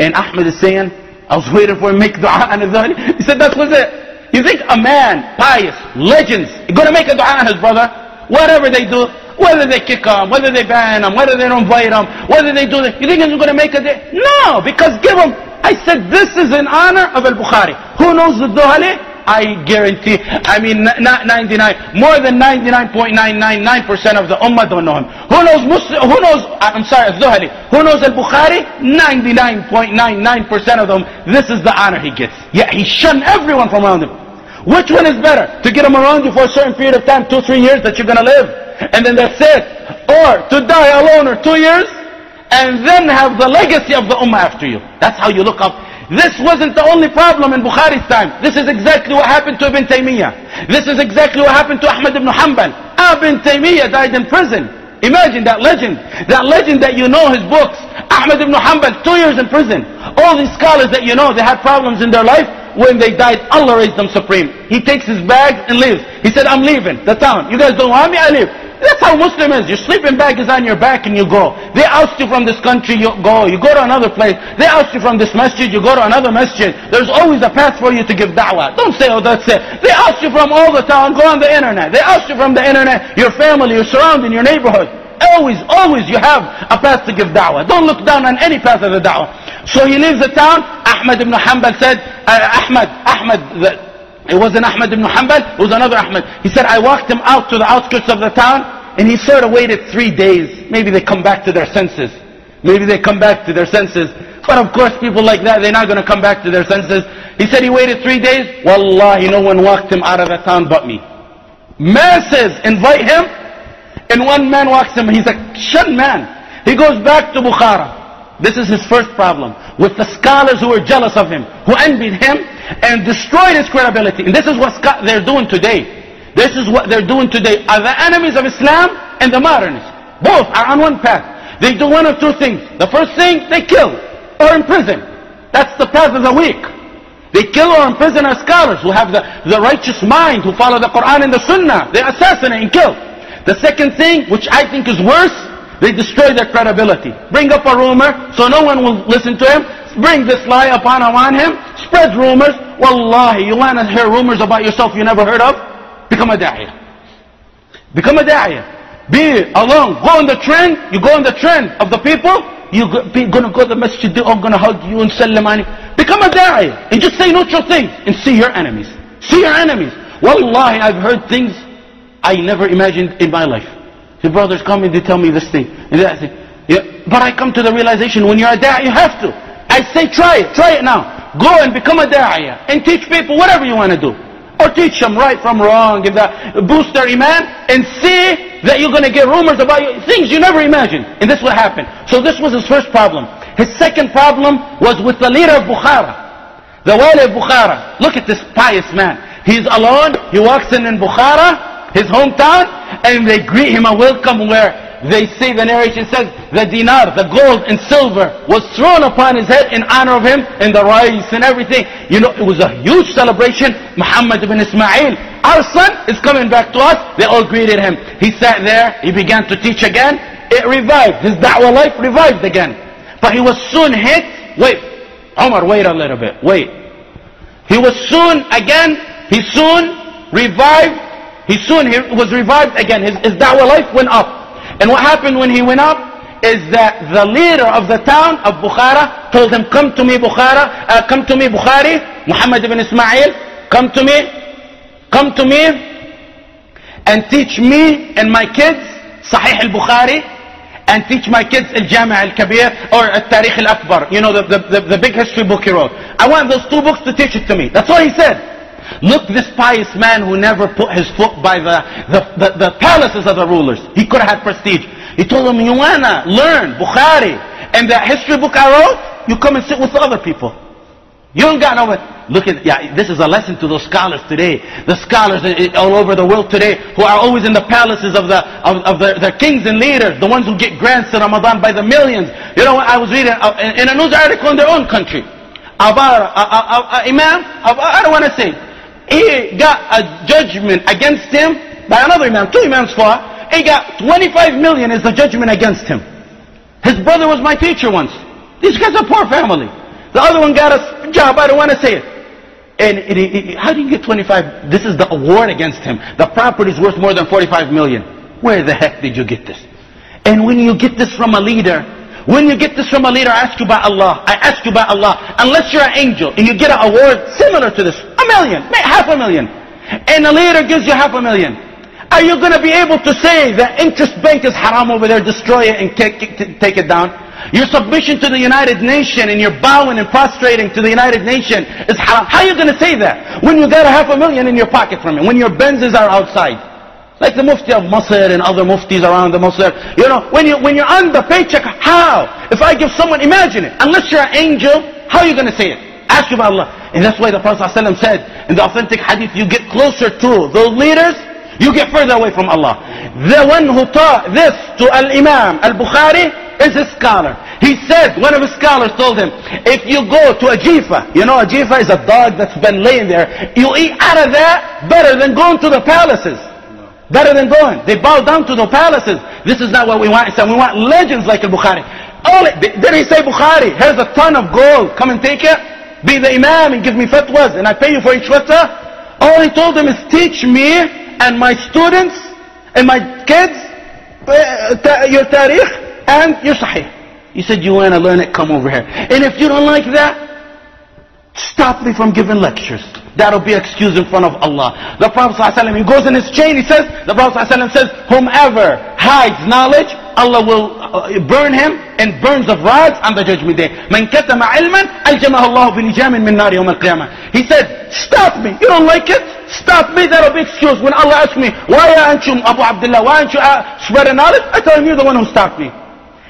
And Ahmed is saying, I was waiting for him to make dua his He said, that was it. You think a man, pious, legends, going to make a dua on his brother? Whatever they do, whether they kick him, whether they ban him, whether they don't invite him, whether they do this, you think he's going to make a day? No, because give him. I said, this is in honor of al-Bukhari. Who knows the Dhuhli? I guarantee, I mean, not 99, more than 99.999% of the Ummah don't know him. Who knows Muslim, who knows, I'm sorry, Dhuhli, who knows Al-Bukhari? 99.99% of them, this is the honor he gets. Yet he shunned everyone from around him. Which one is better? To get him around you for a certain period of time, two, three years that you're gonna live, and then that's it. Or to die alone or two years, and then have the legacy of the Ummah after you. That's how you look up. This wasn't the only problem in Bukhari's time. This is exactly what happened to Ibn Taymiyyah. This is exactly what happened to Ahmad ibn Hanbal. Ibn Taymiyyah died in prison. Imagine that legend. That legend that you know his books. Ahmad ibn Hanbal, two years in prison. All these scholars that you know, they had problems in their life. When they died, Allah raised them supreme. He takes his bags and leaves. He said, I'm leaving the town. You guys don't want me? I leave. That's how Muslim is. Your sleeping bag is on your back and you go. They oust you from this country, you go. You go to another place. They oust you from this masjid, you go to another masjid. There's always a path for you to give da'wah. Don't say, oh, that's it. They oust you from all the town, go on the internet. They oust you from the internet, your family, your surrounding, your neighborhood. Always, always you have a path to give da'wah. Don't look down on any path of the da'wah. So he leaves the town. Ahmad ibn Hanbal said, uh, Ahmad, Ahmad, the, it wasn't Ahmad ibn Hanbal, it was another Ahmad. He said, I walked him out to the outskirts of the town, and he sort of waited three days. Maybe they come back to their senses. Maybe they come back to their senses. But of course, people like that, they're not going to come back to their senses. He said he waited three days. Wallahi, no one walked him out of the town but me. Masses invite him, and one man walks him, he's a shun man. He goes back to Bukhara. This is his first problem with the scholars who were jealous of him, who envied him and destroyed his credibility. And this is what they're doing today. This is what they're doing today. Are the enemies of Islam and the modernists. Both are on one path. They do one of two things. The first thing, they kill or imprison. That's the path of the weak. They kill or imprison our scholars who have the, the righteous mind, who follow the Quran and the Sunnah. They assassinate and kill. The second thing, which I think is worse, they destroy their credibility. Bring up a rumor so no one will listen to him. Bring this lie upon him on him. Spread rumors. Wallahi, you want to hear rumors about yourself you never heard of? Become a da'iyah. Become a da'iyah. Be alone. Go on the trend. You go on the trend of the people. You're going to go to the masjid. They're all going to hug you and salam on you. Become a da'iyah. And just say neutral things. And see your enemies. See your enemies. Wallahi, I've heard things I never imagined in my life. The brothers come and they tell me this thing and that thing. Yeah. But I come to the realization when you're a you have to. I say try it. Try it now. Go and become a da'iyah. And teach people whatever you want to do. Or teach them right from wrong and that, boost their iman and see that you're going to get rumors about you, things you never imagined. And this will happen. So this was his first problem. His second problem was with the leader of Bukhara. The wali of Bukhara. Look at this pious man. He's alone. He walks in in Bukhara, his hometown, and they greet him a welcome where they say, the narration says, the dinar, the gold and silver was thrown upon his head in honor of him, and the rice and everything. You know, it was a huge celebration. Muhammad ibn Ismail, our son is coming back to us. They all greeted him. He sat there, he began to teach again. It revived. His da'wah life revived again. But he was soon hit. Wait, Omar, wait a little bit. Wait. He was soon again, he soon revived. He soon he was revived again. His, his da'wah life went up. And what happened when he went up is that the leader of the town of Bukhara told him, come to me Bukhara, uh, come to me Bukhari, Muhammad ibn Ismail, come to me, come to me and teach me and my kids Sahih al-Bukhari and teach my kids al-Jami' al-Kabir or al-Tarikh al-Kabir, you know, the, the, the, the big history book he wrote. I want those two books to teach it to me. That's what he said. Look, this pious man who never put his foot by the, the, the, the palaces of the rulers. He could have had prestige. He told them, you wanna learn Bukhari and that history book I wrote? You come and sit with the other people. You don't got no... Look at, yeah, this is a lesson to those scholars today. The scholars all over the world today who are always in the palaces of the of, of their, their kings and leaders, the ones who get grants to Ramadan by the millions. You know, what I was reading uh, in a news article in their own country about uh, an uh, uh, imam, I don't want to say, he got a judgment against him by another imam, two imams for. He got 25 million as the judgment against him. His brother was my teacher once. These guys are poor family. The other one got a job, I don't want to say it. And it, it, how do you get 25? This is the award against him. The property is worth more than 45 million. Where the heck did you get this? And when you get this from a leader, when you get this from a leader, I ask you by Allah. I ask you by Allah. Unless you're an angel and you get an award similar to this, million, half a million, and the leader gives you half a million, are you going to be able to say that interest bank is haram over there, destroy it and take, take it down? Your submission to the United Nation and your bowing and prostrating to the United Nation is haram. How are you going to say that when you got a half a million in your pocket from it, when your Benzes are outside? Like the Mufti of Masr and other Muftis around the Masr. You know, when, you, when you're on the paycheck, how? If I give someone, imagine it. Unless you're an angel, how are you going to say it? Ask you about Allah. And that's why the Prophet ﷺ said in the authentic hadith, you get closer to those leaders, you get further away from Allah. The one who taught this to Al-Imam Al-Bukhari is a scholar. He said, one of his scholars told him, if you go to a jifa, you know a jifa is a dog that's been laying there, you eat out of that better than going to the palaces. Better than going. They bow down to the palaces. This is not what we want. We want legends like Al-Bukhari. Only, did he say Bukhari? Here's a ton of gold. Come and take it. Be the imam and give me fatwas and I pay you for each fatwa. All he told them is teach me and my students and my kids uh, your tarikh and your sahih. He said, you want to learn it, come over here. And if you don't like that, stop me from giving lectures. That'll be excuse in front of Allah. The Prophet ﷺ, he goes in his chain, he says, the Prophet ﷺ says, whomever hides knowledge, Allah will uh, burn him in burns of rods on the judgment day. من كتم علما ألجمه الله بلجام من نار يوم القيامة. He said, stop me. You don't like it? Stop me. That'll be excuse. When Allah asks me, why aren't you Abu Abdullah? Why aren't you uh, spreading knowledge? I tell him, you're the one who stopped me.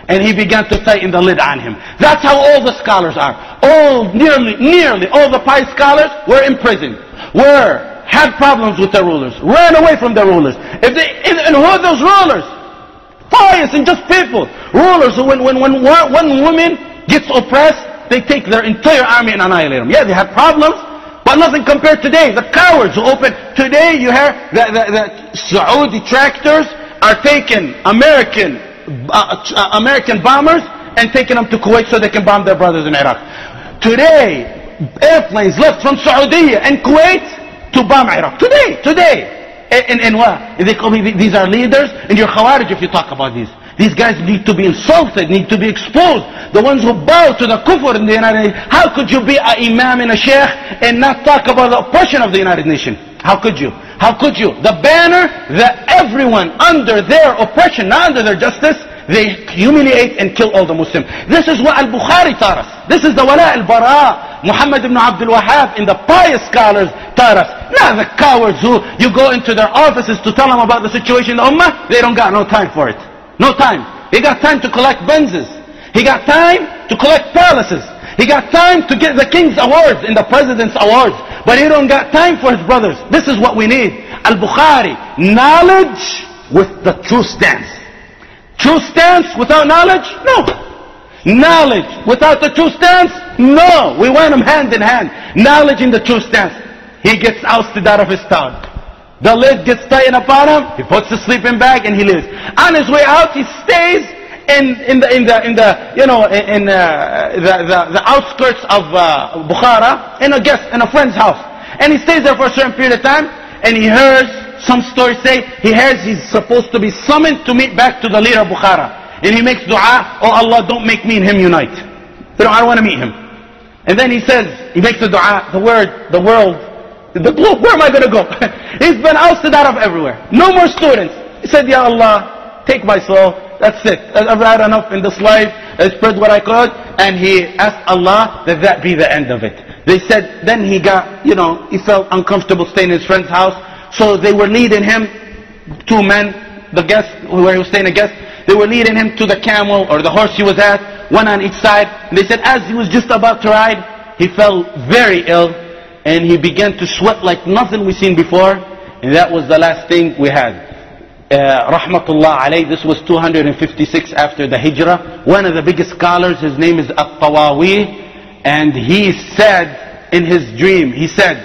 And he began to tighten the lid on him. That's how all the scholars are. All, nearly, nearly all the pious scholars were in prison. Were, had problems with the rulers. Ran away from the rulers. If they, and, and who are those rulers? Pious and just people. Rulers who when, when, when one, one woman gets oppressed, they take their entire army and annihilate them. Yeah, they have problems, but nothing compared today. The cowards who open, today you hear that the, the Saudi tractors are taking American, uh, uh, American bombers and taking them to Kuwait so they can bomb their brothers in Iraq. Today, airplanes left from Saudi and Kuwait to bomb Iraq. Today, today. And, and what? They call me, these are leaders, and you're Khawarij if you talk about these. These guys need to be insulted, need to be exposed. The ones who bow to the kufr in the United Nations. How could you be an imam and a sheikh and not talk about the oppression of the United Nations? How could you? How could you? The banner that everyone under their oppression, not under their justice, they humiliate and kill all the Muslims. This is what Al-Bukhari taught us. This is the wala al-bara. Muhammad ibn Abdul Wahhab and the pious scholars taught us. Not the cowards who you go into their offices to tell them about the situation in the ummah. They don't got no time for it. No time. He got time to collect Benzes. He got time to collect palaces. He got time to get the king's awards and the president's awards. But he don't got time for his brothers. This is what we need. Al-Bukhari, knowledge with the true stance. True stance without knowledge? No. Knowledge without the true stance? No. We want them hand in hand. Knowledge in the true stance. He gets ousted out of his town. The lid gets tightened upon him. He puts the sleeping bag and he leaves. On his way out, he stays in in the in the in the you know in uh, the, the the outskirts of uh, Bukhara in a guest in a friend's house, and he stays there for a certain period of time, and he hears some stories say he hears he's supposed to be summoned to meet back to the leader of Bukhara, and he makes du'a, oh Allah, don't make me and him unite. You know, I don't want to meet him. And then he says, he makes the du'a, the word, the world, the globe, where am I going to go? He's been ousted out of everywhere. No more students. He said, Ya Allah, take my soul. That's it. I've had enough in this life. I spread what I could. And he asked Allah that that be the end of it. They said, then he got, you know, he felt uncomfortable staying in his friend's house. So they were leading him, two men, the guest, where he was staying a guest, they were leading him to the camel or the horse he was at, one on each side. And they said, as he was just about to ride, he fell very ill and he began to sweat like nothing we've seen before. And that was the last thing we had. Uh, Rahmatullah alayh, this was 256 after the Hijrah. One of the biggest scholars, his name is At-Tawawi, and he said in his dream, he said,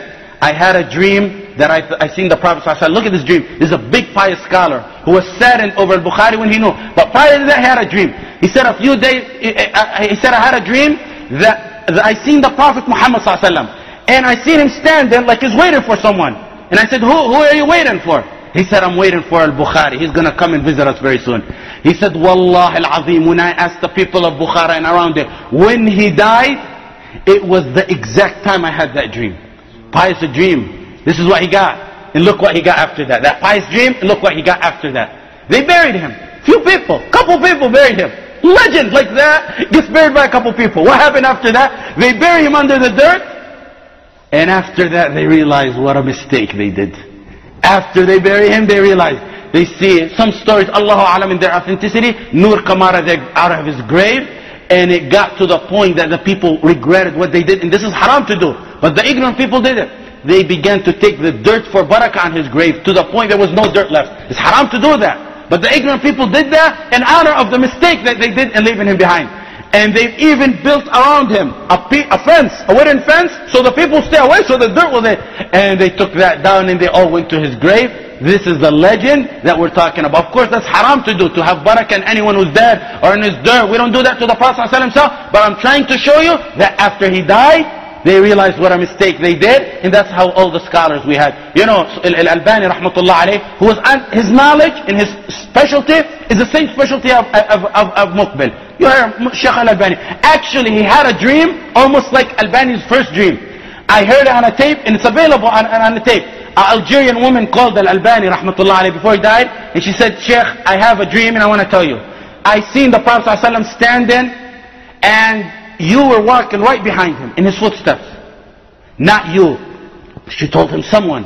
I had a dream that I, I seen the Prophet I said, look at this dream. This is a big pious scholar who was saddened over Bukhari when he knew. But prior to that, he had a dream. He said a few days, he uh, said I had a dream that, that I seen the Prophet Muhammad and I seen him standing like he's waiting for someone. And I said, who, who are you waiting for? He said, I'm waiting for Al-Bukhari. He's going to come and visit us very soon. He said, Wallah al-Azim, when I asked the people of Bukhara and around it, when he died, it was the exact time I had that dream. Pious dream. This is what he got. And look what he got after that. That pious dream, and look what he got after that. They buried him. Few people, couple people buried him. Legend like that gets buried by a couple people. What happened after that? They bury him under the dirt, and after that, they realize what a mistake they did. After they bury him, they realize. They see some stories, Allahu Alam in their authenticity, Nur Kamara out of his grave, and it got to the point that the people regretted what they did. And this is haram to do. But the ignorant people did it. They began to take the dirt for barakah on his grave to the point there was no dirt left. It's haram to do that. But the ignorant people did that in honor of the mistake that they did in leaving him behind. And they've even built around him a, a fence, a wooden fence, so the people stay away, so the dirt was there. And they took that down and they all went to his grave. This is the legend that we're talking about. Of course, that's haram to do, to have barakah in anyone who's dead or in his dirt. We don't do that to the Prophet ﷺ himself. But I'm trying to show you that after he died, they realized what a mistake they did, and that's how all the scholars we had. You know, Al-Albani, rahmatullah alayh, who was, his knowledge and his specialty is the same specialty of, of, of, of Muqbil. You heard Sheikh Al-Albani. Actually, he had a dream, almost like Albani's first dream. I heard it on a tape, and it's available on, on the tape. An Algerian woman called Al-Albani, rahmatullah alayh, before he died, and she said, Sheikh, I have a dream and I want to tell you. I seen the Prophet ﷺ standing, and you were walking right behind him in his footsteps. Not you. She told him someone.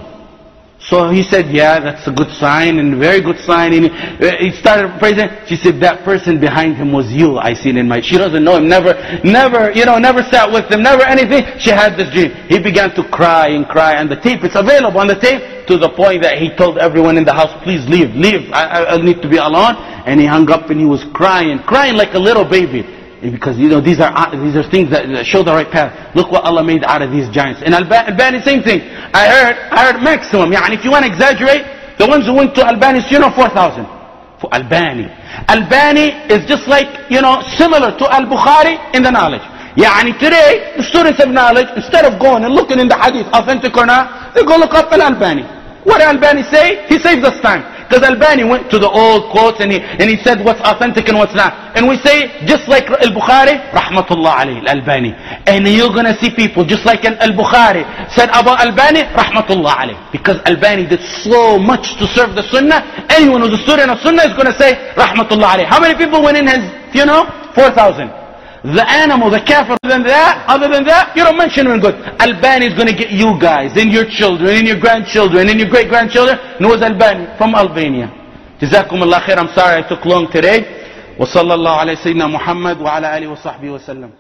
So he said, yeah, that's a good sign and very good sign. And he started praising. She said, that person behind him was you. I seen in my, she doesn't know him, never, never, you know, never sat with him, never anything. She had this dream. He began to cry and cry and the tape, it's available on the tape to the point that he told everyone in the house, please leave, leave. I, I, I need to be alone. And he hung up and he was crying, crying like a little baby. Eh, because you know these are uh, these are things that show the right path. Look what Allah made out of these giants. And Albani, same thing. I heard, I heard maximum. Yeah, and if you want to exaggerate, the ones who went to Al-Bani, you know, 4,000 for Albani. Albani is just like you know similar to Al Bukhari in the knowledge. Yeah, and today the students of knowledge, instead of going and looking in the hadith, authentic or not, they go look up Al Albani. What Albani say? He saves us time. Because Albani went to the old quotes and he, and he said what's authentic and what's not. And we say, just like Al-Bukhari, Rahmatullah alayhi, Al-Albani. And you're going to see people, just like Al-Bukhari said about Albani, Rahmatullah alayhi. Because Albani did so much to serve the Sunnah, anyone who's a student of Sunnah is going to say, Rahmatullah alayhi. How many people went in his, know, 4,000 The animal, the kafir, other than that, other than that, you don't mention him good. Albani is going to get you guys, and your children, and your grandchildren, and your great-grandchildren. Knows Albani from Albania. جزاكم الله خير. I'm sorry I took long today. وصلى الله على سيدنا محمد وعلى آله وصحبه وسلم.